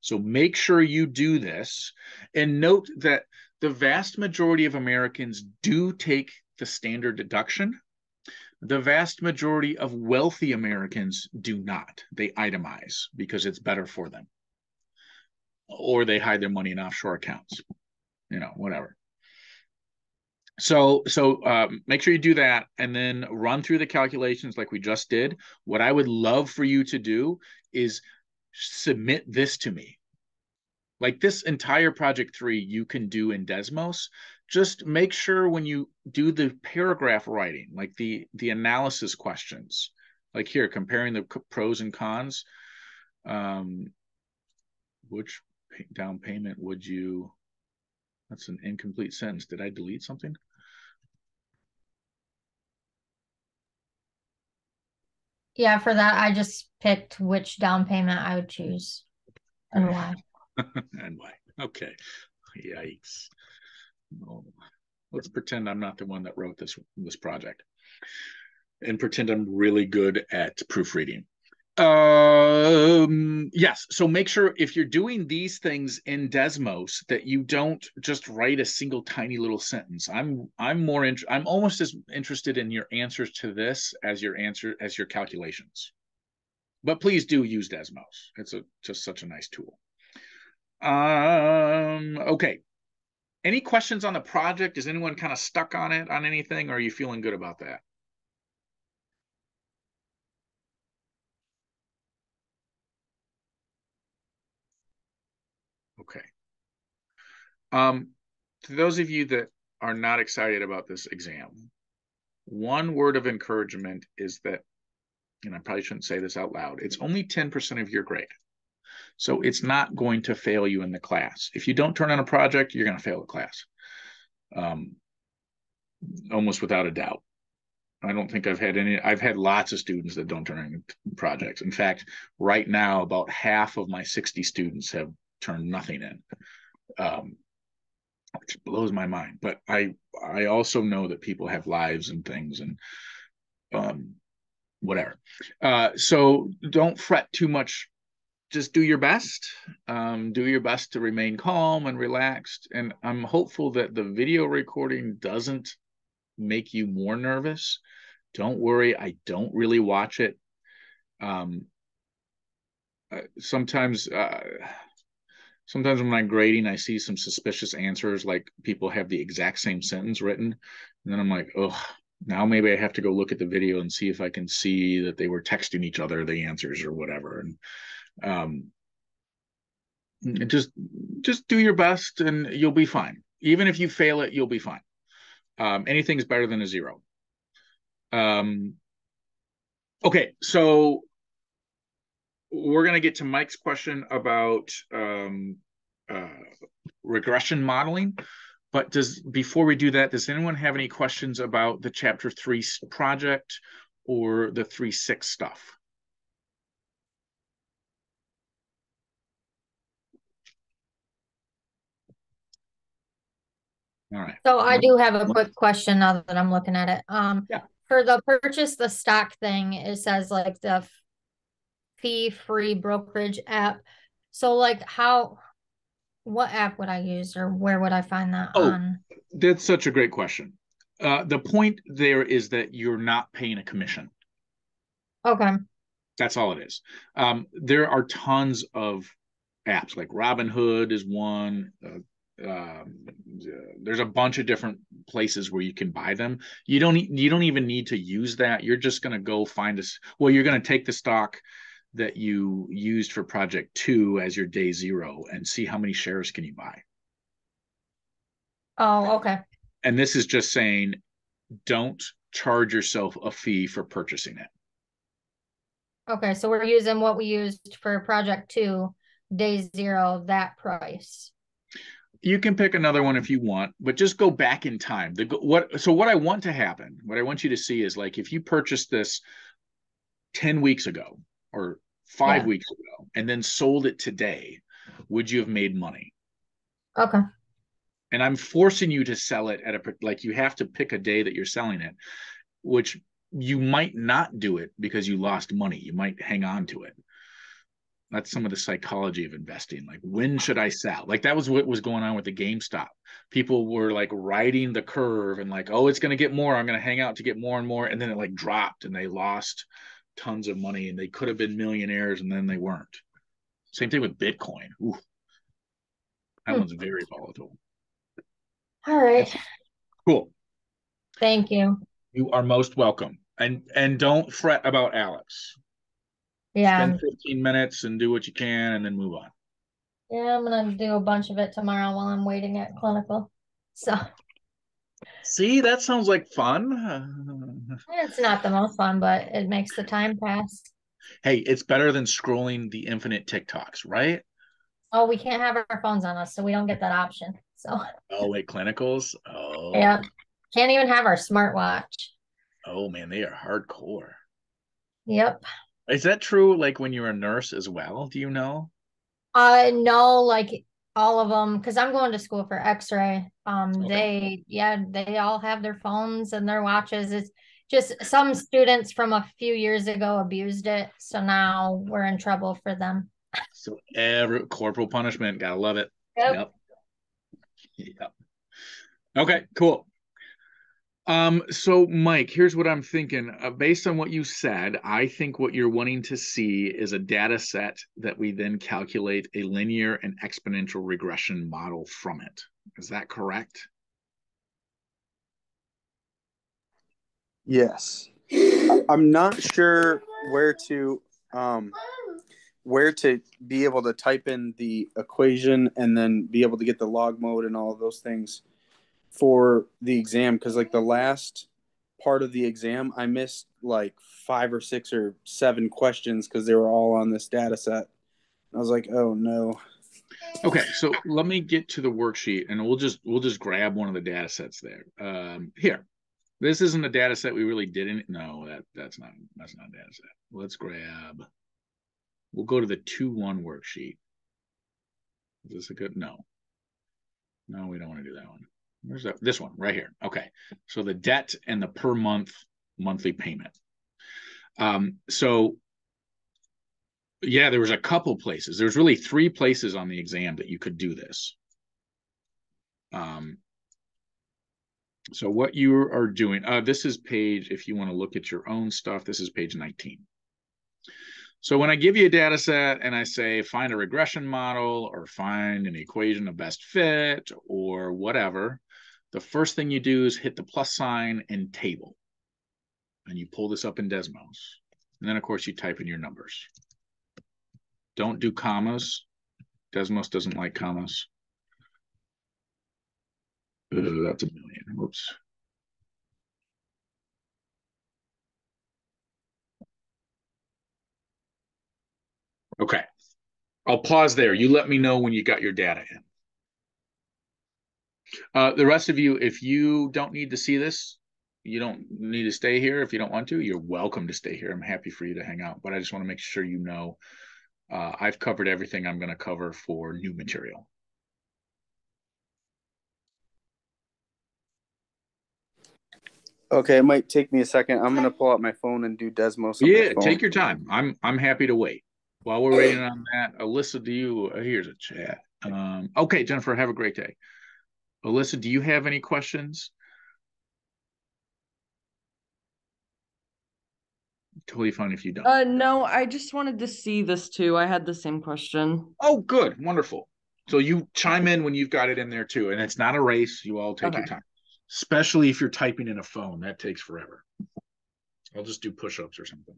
So make sure you do this and note that the vast majority of Americans do take the standard deduction the vast majority of wealthy Americans do not. They itemize because it's better for them. Or they hide their money in offshore accounts, you know, whatever. So, so um, make sure you do that and then run through the calculations like we just did. What I would love for you to do is submit this to me. Like this entire project three, you can do in Desmos just make sure when you do the paragraph writing, like the the analysis questions, like here comparing the pros and cons, um, which down payment would you? That's an incomplete sentence. Did I delete something? Yeah, for that I just picked which down payment I would choose and why. [laughs] and why? Okay. Yikes. Oh, let's pretend I'm not the one that wrote this this project, and pretend I'm really good at proofreading. Um, yes. So make sure if you're doing these things in Desmos that you don't just write a single tiny little sentence. I'm I'm more int- I'm almost as interested in your answers to this as your answer as your calculations. But please do use Desmos. It's a just such a nice tool. Um, okay. Any questions on the project? Is anyone kind of stuck on it on anything, or are you feeling good about that? Okay. Um, to those of you that are not excited about this exam, one word of encouragement is that, and I probably shouldn't say this out loud, it's only 10% of your grade. So it's not going to fail you in the class. If you don't turn on a project, you're going to fail the class, um, almost without a doubt. I don't think I've had any. I've had lots of students that don't turn in projects. In fact, right now, about half of my 60 students have turned nothing in, um, which blows my mind. But I I also know that people have lives and things and um, whatever. Uh, so don't fret too much just do your best. Um, do your best to remain calm and relaxed. And I'm hopeful that the video recording doesn't make you more nervous. Don't worry, I don't really watch it. Um, sometimes, uh, sometimes when I'm grading, I see some suspicious answers, like people have the exact same sentence written, and then I'm like, oh, now maybe I have to go look at the video and see if I can see that they were texting each other the answers or whatever. And um, just just do your best and you'll be fine even if you fail it you'll be fine um, anything is better than a zero um, okay so we're going to get to mike's question about um, uh, regression modeling. But does before we do that, does anyone have any questions about the chapter three project or the three six stuff? All right. So I do have a quick question now that I'm looking at it. Um, Yeah. for the purchase the stock thing, it says like the fee free brokerage app. So like how, what app would I use or where would I find that Oh. on? That's such a great question. Uh, the point there is that you're not paying a commission. Okay, That's all it is. Um, there are tons of apps, like Robinhood is one. Uh, um, there's a bunch of different places where you can buy them. You don't you don't even need to use that. You're just going to go find us. Well, you're going to take the stock that you used for project two as your day zero and see how many shares can you buy. oh, okay, And this is just saying, don't charge yourself a fee for purchasing it. okay, so we're using what we used for project two, day zero, that price. You can pick another one if you want but just go back in time. The what so what i want to happen what i want you to see is like if you purchased this 10 weeks ago or 5 Yeah. weeks ago and then sold it today would you have made money? Okay, and i'm forcing you to sell it at a like you have to pick a day that you're selling it which you might not do it because you lost money. You might hang on to it that's some of the psychology of investing like when should i sell? Like that was what was going on with the gamestop. People were like riding the curve and like oh it's going to get more. I'm going to hang out to get more and more and then it like dropped and they lost tons of money and they could have been millionaires and then they weren't. Same thing with bitcoin. Ooh. that Hmm. one's very volatile. All right, cool. Thank you. you are most welcome. And and don't fret about ALEKS Yeah, spend 15 minutes and do what you can and then move on yeah, I'm gonna do a bunch of it tomorrow while I'm waiting at clinical. So see that sounds like fun it's not the most fun, but it makes the time pass. hey it's better than scrolling the infinite tiktoks right Oh, we can't have our phones on us, so we don't get that option. So oh wait clinicals oh yeah, can't even have our smartwatch. oh man they are hardcore Yep. Is that true like when you're a nurse as well do you know I know, like all of them, because I'm going to school for X-ray. Um, Okay. they, yeah, they all have their phones and their watches. It's just some students from a few years ago abused it, so now we're in trouble for them. so every corporal punishment gotta love it Yep. Yep. Yep. Okay, cool. Um, so Mike, here's what I'm thinking. Uh, based on what you said, I think what you're wanting to see is a data set that we then calculate a linear and exponential regression model from it. Is that correct? Yes. I'm not sure where to um where to be able to type in the equation and then be able to get the log mode and all those things for the exam because like the last part of the exam I missed like five or six or seven questions because they were all on this data set. I was like, oh no. Okay, so let me get to the worksheet and we'll just we'll just grab one of the data sets there. Um, here. This isn't a data set we really didn't. No, that that's not that's not a data set. Let's grab. We'll go to the two one worksheet. Is this a good? No. No, we don't want to do that one. Where's that? This one right here. Okay. So the debt and the per month monthly payment. Um, so yeah, there was a couple places. There's really three places on the exam that you could do this. Um, so what you are doing, uh, this is page, if you want to look at your own stuff, this is page 19. So when I give you a data set and I say find a regression model or find an equation of best fit or whatever, the first thing you do is hit the plus sign and table. And you pull this up in Desmos. And then of course you type in your numbers. Don't do commas. Desmos doesn't like commas. That's a million. Whoops. Okay. I'll pause there. You let me know when you got your data in. Uh, the rest of you, if you don't need to see this, you don't need to stay here. If you don't want to, you're welcome to stay here. I'm happy for you to hang out, but I just want to make sure you know uh, I've covered everything I'm going to cover for new material. Okay, it might take me a second. I'm gonna pull out my phone and do Desmos. Yeah, take your time. I'm I'm happy to wait. While we're waiting on that, Alyssa, do you? Uh, here's a chat. Um, okay, Jennifer, have a great day. Alyssa, do you have any questions? Totally fine if you don't. Uh, no, I just wanted to see this too. I had the same question. Oh, good, wonderful. So you chime in when you've got it in there too, and it's not a race. You all take okay. your time especially if you're typing in a phone. That takes forever. I'll just do push ups or something.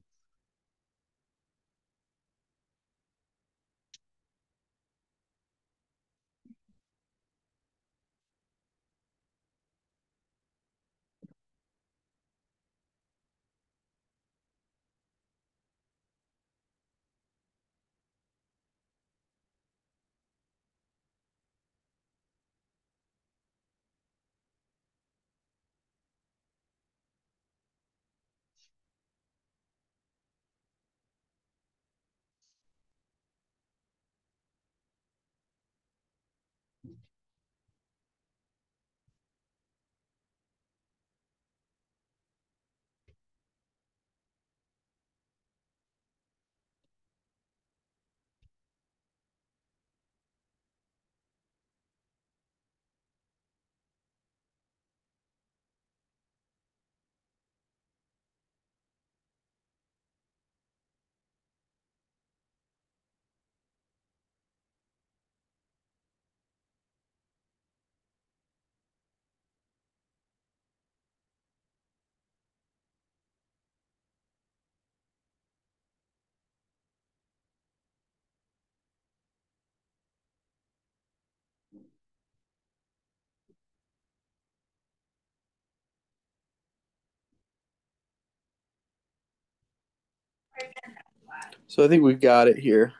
So I think we've got it here.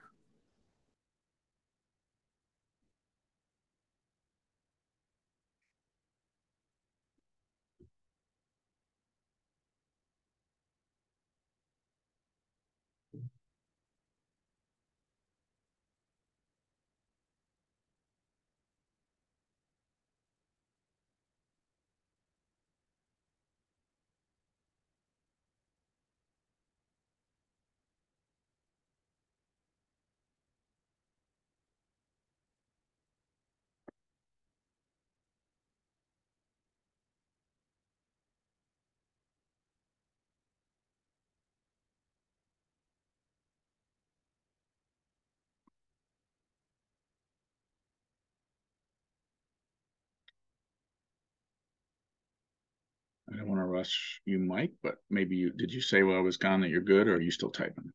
I don't want to rush you, Mike, but maybe you did you say while I was gone that you're good, or are you still typing?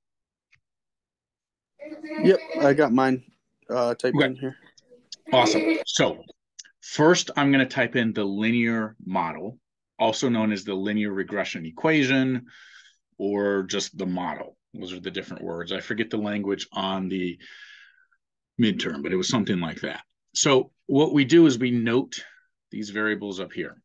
Yep, I got mine uh, typed okay. in here. Awesome. So first, I'm going to type in the linear model, also known as the linear regression equation, or just the model. Those are the different words. I forget the language on the midterm, but it was something like that. So what we do is we note these variables up here.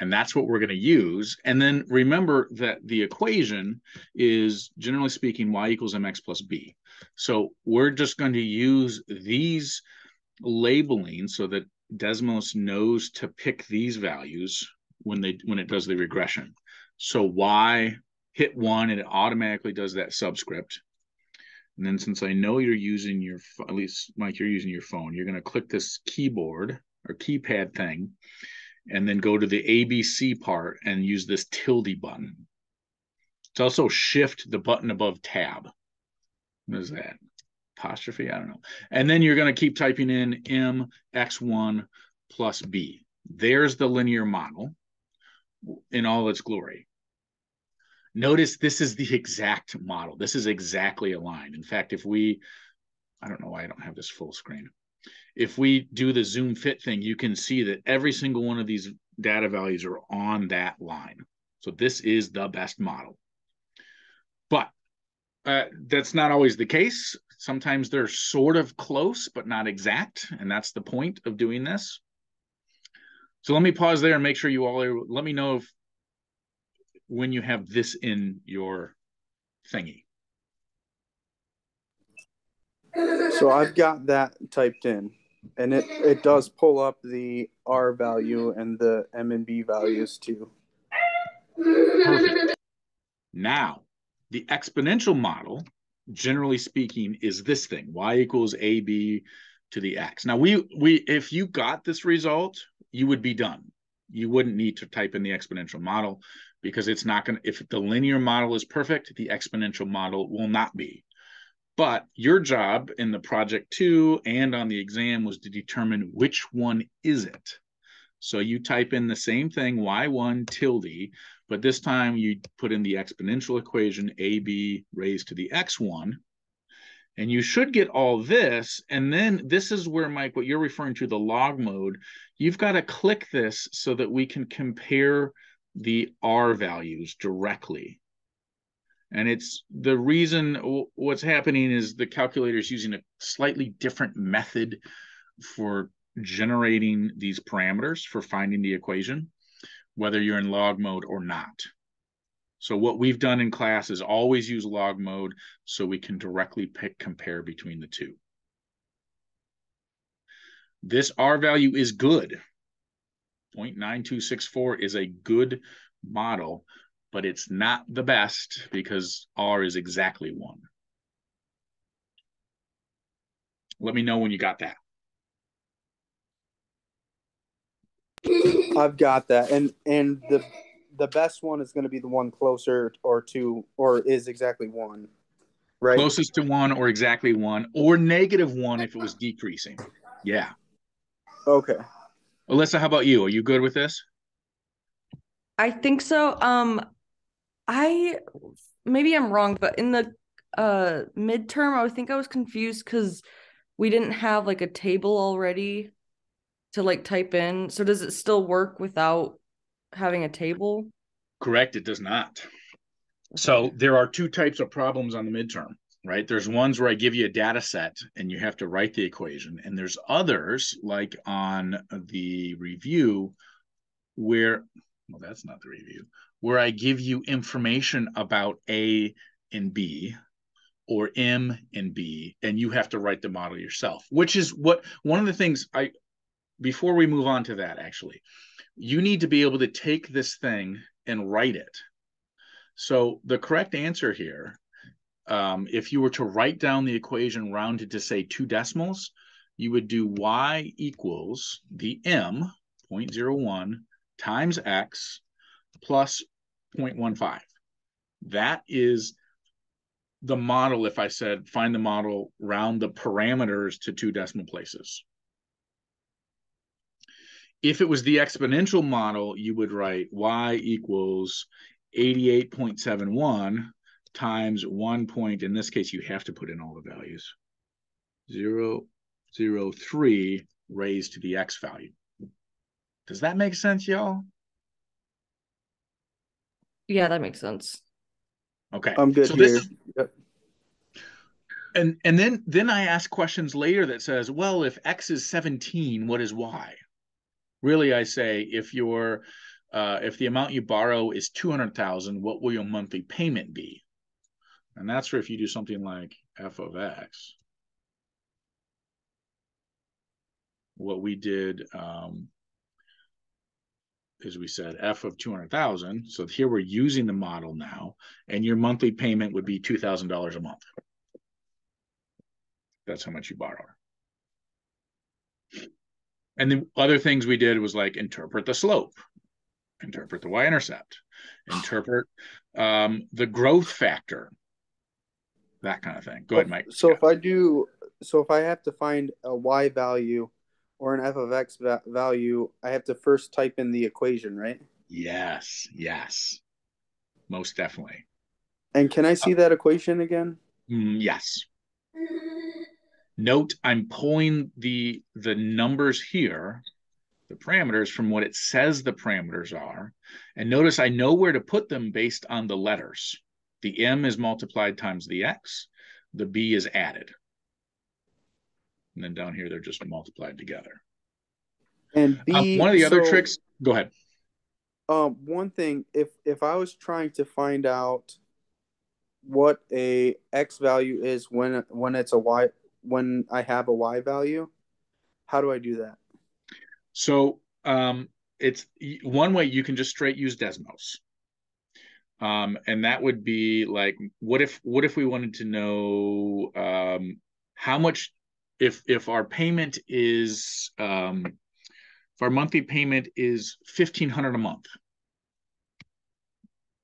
And that's what we're going to use. And then remember that the equation is generally speaking y equals mx plus b. So we're just going to use these labeling so that Desmos knows to pick these values when they when it does the regression. So y hit one and it automatically does that subscript. And then since I know you're using your, at least Mike, you're using your phone, you're going to click this keyboard or keypad thing and then go to the ABC part and use this tilde button. It's also shift the button above tab. What is that? Apostrophe? I don't know. And then you're going to keep typing in M X1 plus B. There's the linear model in all its glory. Notice this is the exact model. This is exactly aligned. In fact, if we, I don't know why I don't have this full screen if we do the zoom fit thing, you can see that every single one of these data values are on that line. So this is the best model. But uh, that's not always the case. Sometimes they're sort of close, but not exact. And that's the point of doing this. So let me pause there and make sure you all are, let me know if when you have this in your thingy. So I've got that typed in, and it it does pull up the R value and the M and B values too. Perfect. Now, the exponential model, generally speaking, is this thing: y equals ab to the x. Now, we we if you got this result, you would be done. You wouldn't need to type in the exponential model because it's not going to. If the linear model is perfect, the exponential model will not be. But your job in the project two and on the exam was to determine which one is it. So you type in the same thing, y1 tilde, but this time you put in the exponential equation ab raised to the x1. And you should get all this. And then this is where, Mike, what you're referring to, the log mode, you've got to click this so that we can compare the R values directly. And it's the reason what's happening is the calculator is using a slightly different method for generating these parameters for finding the equation, whether you're in log mode or not. So what we've done in class is always use log mode so we can directly pick compare between the two. This R value is good. 0.9264 is a good model but it's not the best because R is exactly one. Let me know when you got that. I've got that, and and the the best one is going to be the one closer or to or is exactly one, right? Closest to one or exactly one or negative one if it was decreasing. Yeah. Okay. Alyssa, how about you? Are you good with this? I think so. Um, I maybe I'm wrong, but in the uh midterm, I think I was confused because we didn't have like a table already to like type in. So does it still work without having a table? Correct, it does not. So there are two types of problems on the midterm, right? There's ones where I give you a data set and you have to write the equation, and there's others like on the review where well, that's not the review, where I give you information about A and B or M and B, and you have to write the model yourself, which is what one of the things I, before we move on to that, actually, you need to be able to take this thing and write it. So the correct answer here, um, if you were to write down the equation rounded to say two decimals, you would do y equals the m 0.01 times x plus 0.15. That is the model if I said find the model round the parameters to two decimal places. If it was the exponential model, you would write y equals 88.71 times 1 point, in this case, you have to put in all the values, 0, 0, 3 raised to the x value. Does that make sense, y'all? Yeah, that makes sense. Okay. I'm good so here. This, Yep. and and then then I ask questions later that says, well, if x is 17, what is y? Really, I say if your uh, if the amount you borrow is 200,000, what will your monthly payment be? And that's where if you do something like f of x, what we did um, as we said, F of 200,000. So here we're using the model now, and your monthly payment would be $2,000 a month. That's how much you borrow. And the other things we did was like interpret the slope, interpret the y-intercept, interpret um, the growth factor, that kind of thing. Go ahead, Mike. So if I do, so if I have to find a y value or an f of x va- value, I have to first type in the equation, right? Yes, yes, most definitely. And can I see that equation again? Mm, yes. Note I'm pulling the the numbers here, the parameters from what it says the parameters are. And notice I know where to put them based on the letters. The m is multiplied times the x, the b is added. And then down here, they're just multiplied together. And Um, one of the other tricks, go ahead. Um, one thing, if if I was trying to find out what a x value is when when it's a y when I have a y value, how do I do that? So um, it's one way you can just straight use Desmos. Um, and that would be like, what if what if we wanted to know um, how much if if our payment is um, if our monthly payment is fifteen hundred a month,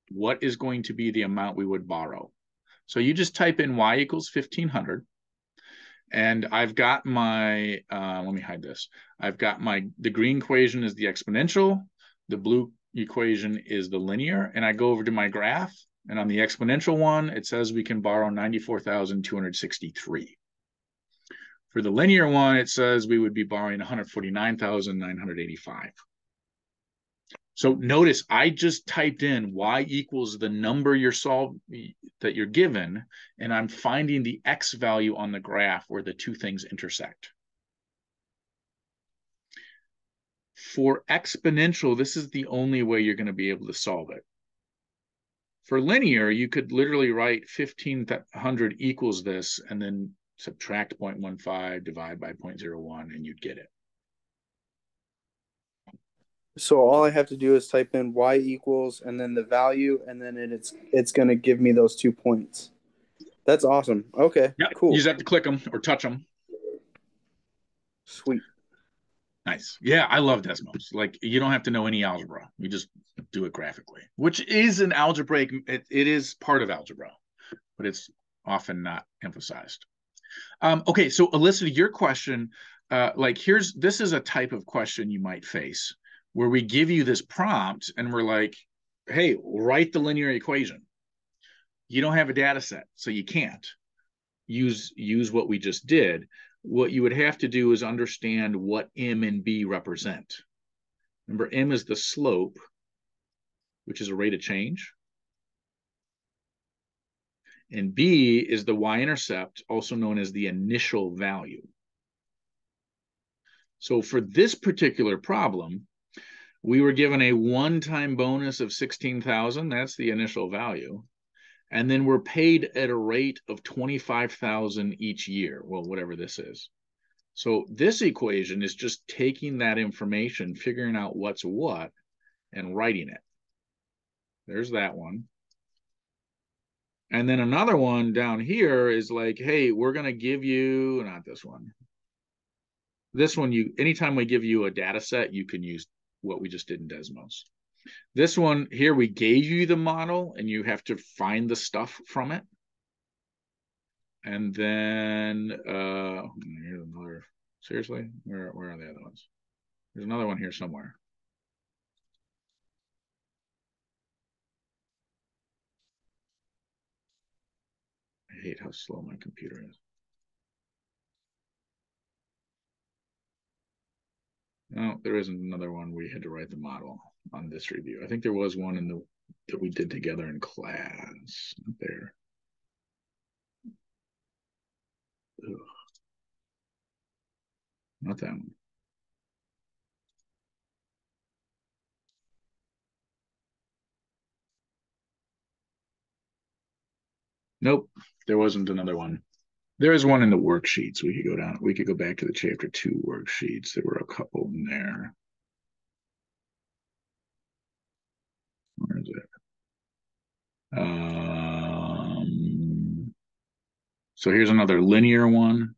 what is going to be the amount we would borrow? So you just type in y equals fifteen hundred, and I've got my uh, let me hide this. I've got my the green equation is the exponential, the blue equation is the linear, and I go over to my graph, and on the exponential one, it says we can borrow 94,263. For the linear one, it says we would be borrowing 149,985. So notice I just typed in y equals the number you're solved that you're given, and I'm finding the x value on the graph where the two things intersect. For exponential, this is the only way you're going to be able to solve it. For linear, you could literally write 1500 equals this and then subtract 0.15, divide by 0.01, and you'd get it. So all I have to do is type in y equals and then the value, and then it, it's it's going to give me those two points. That's awesome. Okay, Yeah, cool, You just have to click them or touch them. sweet. Nice. Yeah, I love Desmos. Like you don't have to know any algebra. You just do it graphically, which is an algebraic. It, it is part of algebra, but it's often not emphasized. Um, okay, so Alyssa, your question, uh, like here's this is a type of question you might face where we give you this prompt and we're like, hey, write the linear equation. You don't have a data set, so you can't use use what we just did what you would have to do is understand what M and B represent. Remember, M is the slope, which is a rate of change. And B is the y-intercept, also known as the initial value. So for this particular problem, we were given a one-time bonus of 16,000. That's the initial value and then we're paid at a rate of 25,000 each year. Well, whatever this is. So this equation is just taking that information, figuring out what's what, and writing it. There's that one. And then another one down here is like, hey, we're going to give you, not this one. This one, you anytime we give you a data set, you can use what we just did in Desmos. This one here, we gave you the model and you have to find the stuff from it. And then, uh, here's another, seriously, where, where are the other ones? There's another one here somewhere. Hate how slow my computer is. No, there isn't another one. We had to write the model on this review. I think there was one in the that we did together in class. There. Ugh. Not that one. Nope, there wasn't another one. There is one in the worksheets. We could go down. We could go back to the chapter two worksheets. There were a couple in there. Where is it? Um, so here's another linear one.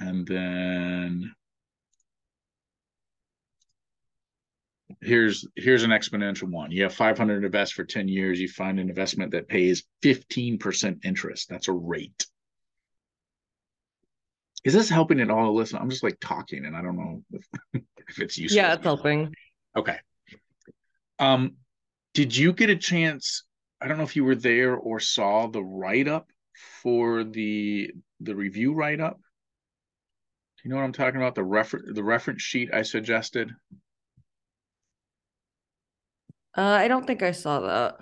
And then here's here's an exponential one. You have 500 invest for 10 years. You find an investment that pays 15% interest. That's a rate. Is this helping at all? Listen, I'm just like talking, and I don't know if, [laughs] if it's useful. Yeah, it's helping. Okay. Um, did you get a chance? I don't know if you were there or saw the write up for the the review write up. Do you know what I'm talking about? The refer the reference sheet I suggested. Uh, I don't think I saw that.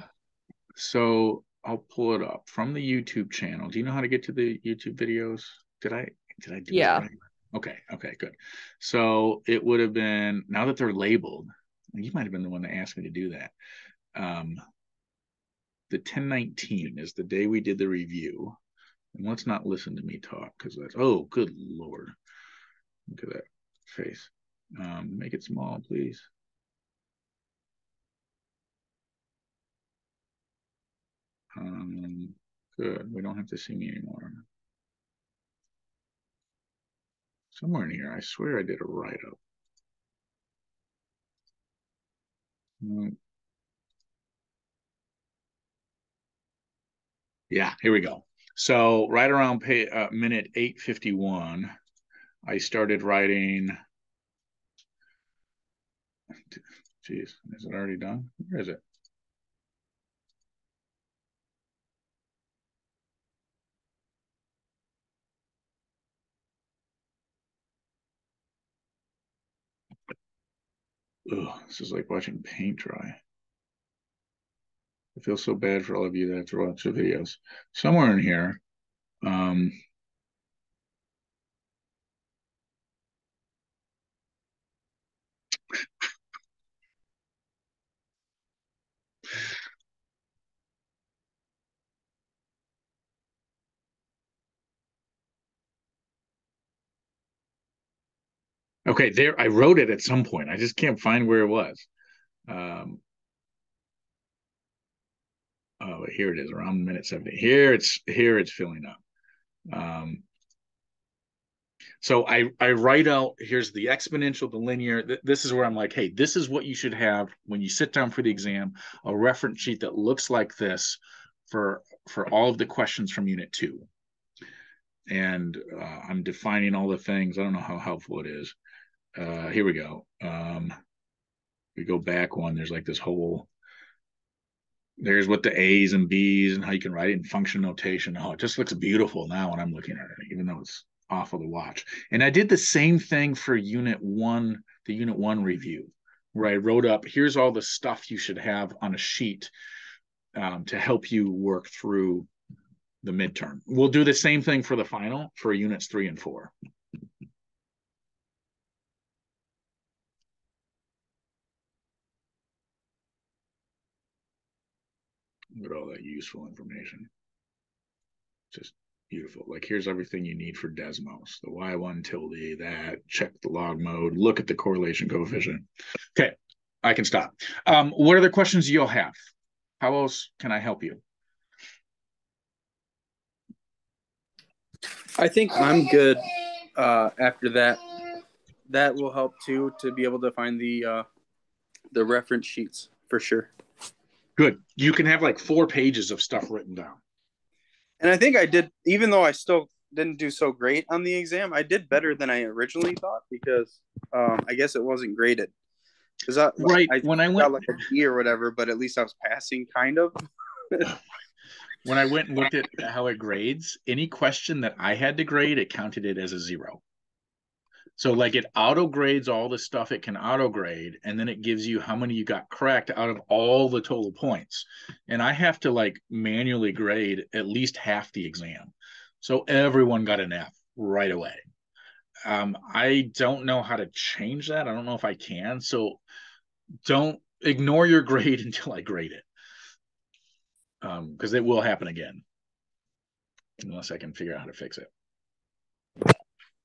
So I'll pull it up from the YouTube channel. Do you know how to get to the YouTube videos? Did I did I do Yeah. right? Okay, okay, good. So it would have been now that they're labeled, you might have been the one that asked me to do that. Um the 1019 is the day we did the review. And let's not listen to me talk because that's oh good lord. Look at that face. Um, make it small, please. Um, good. We don't have to see me anymore. Somewhere in here, I swear I did a write up. No. Yeah, here we go. So right around pay, uh, minute 851, I started writing. Jeez, is it already done? Where is it? Ugh, this is like watching paint dry. I feel so bad for all of you that have to watch the videos. Somewhere in here, um, Okay, there I wrote it at some point. I just can't find where it was. Um, oh, here it is, around minute 70. Here it's here it's filling up. Um, so I I write out here's the exponential, the linear. Th- this is where I'm like, hey, this is what you should have when you sit down for the exam, a reference sheet that looks like this for for all of the questions from unit two. And uh, I'm defining all the things. I don't know how helpful it is uh here we go. Um we go back one. There's like this whole there's what the a's and b's and how you can write it in function notation. Oh it just looks beautiful now when i'm looking at it even though it's awful to watch. And i did the same thing for unit one the unit one review where i wrote up here's all the stuff you should have on a sheet um, to help you work through the midterm. We'll do the same thing for the final for units three and four At all that useful information. Just beautiful. Like here's everything you need for Desmos, the Y1 tilde, that, check the log mode, look at the correlation coefficient. Okay, I can stop. Um, what other questions you'll have? How else can I help you? I think I'm good uh, after that. That will help too to be able to find the uh, the reference sheets for sure. Good. You can have like four pages of stuff written down. And I think I did, even though I still didn't do so great on the exam, I did better than I originally thought because um, I guess it wasn't graded. Because I, Right. I when I got went like a D or whatever, but at least I was passing kind of. [laughs] when I went and looked at how it grades, any question that I had to grade, it counted it as a zero. So like it auto grades all the stuff it can auto grade, and then it gives you how many you got correct out of all the total points. And I have to like manually grade at least half the exam. So everyone got an F right away. Um, I don't know how to change that. I don't know if I can. So don't ignore your [laughs] grade until I grade it. Um, because it will happen again. Unless I can figure out how to fix it.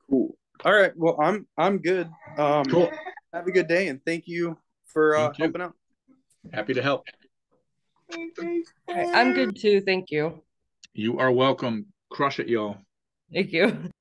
Cool. All right. Well, I'm I'm good. Um, Cool. Have a good day, and thank you for uh, Thank you. helping out. Happy to help. I'm good too. Thank you. You are welcome. Crush it, y'all. Thank you. [laughs]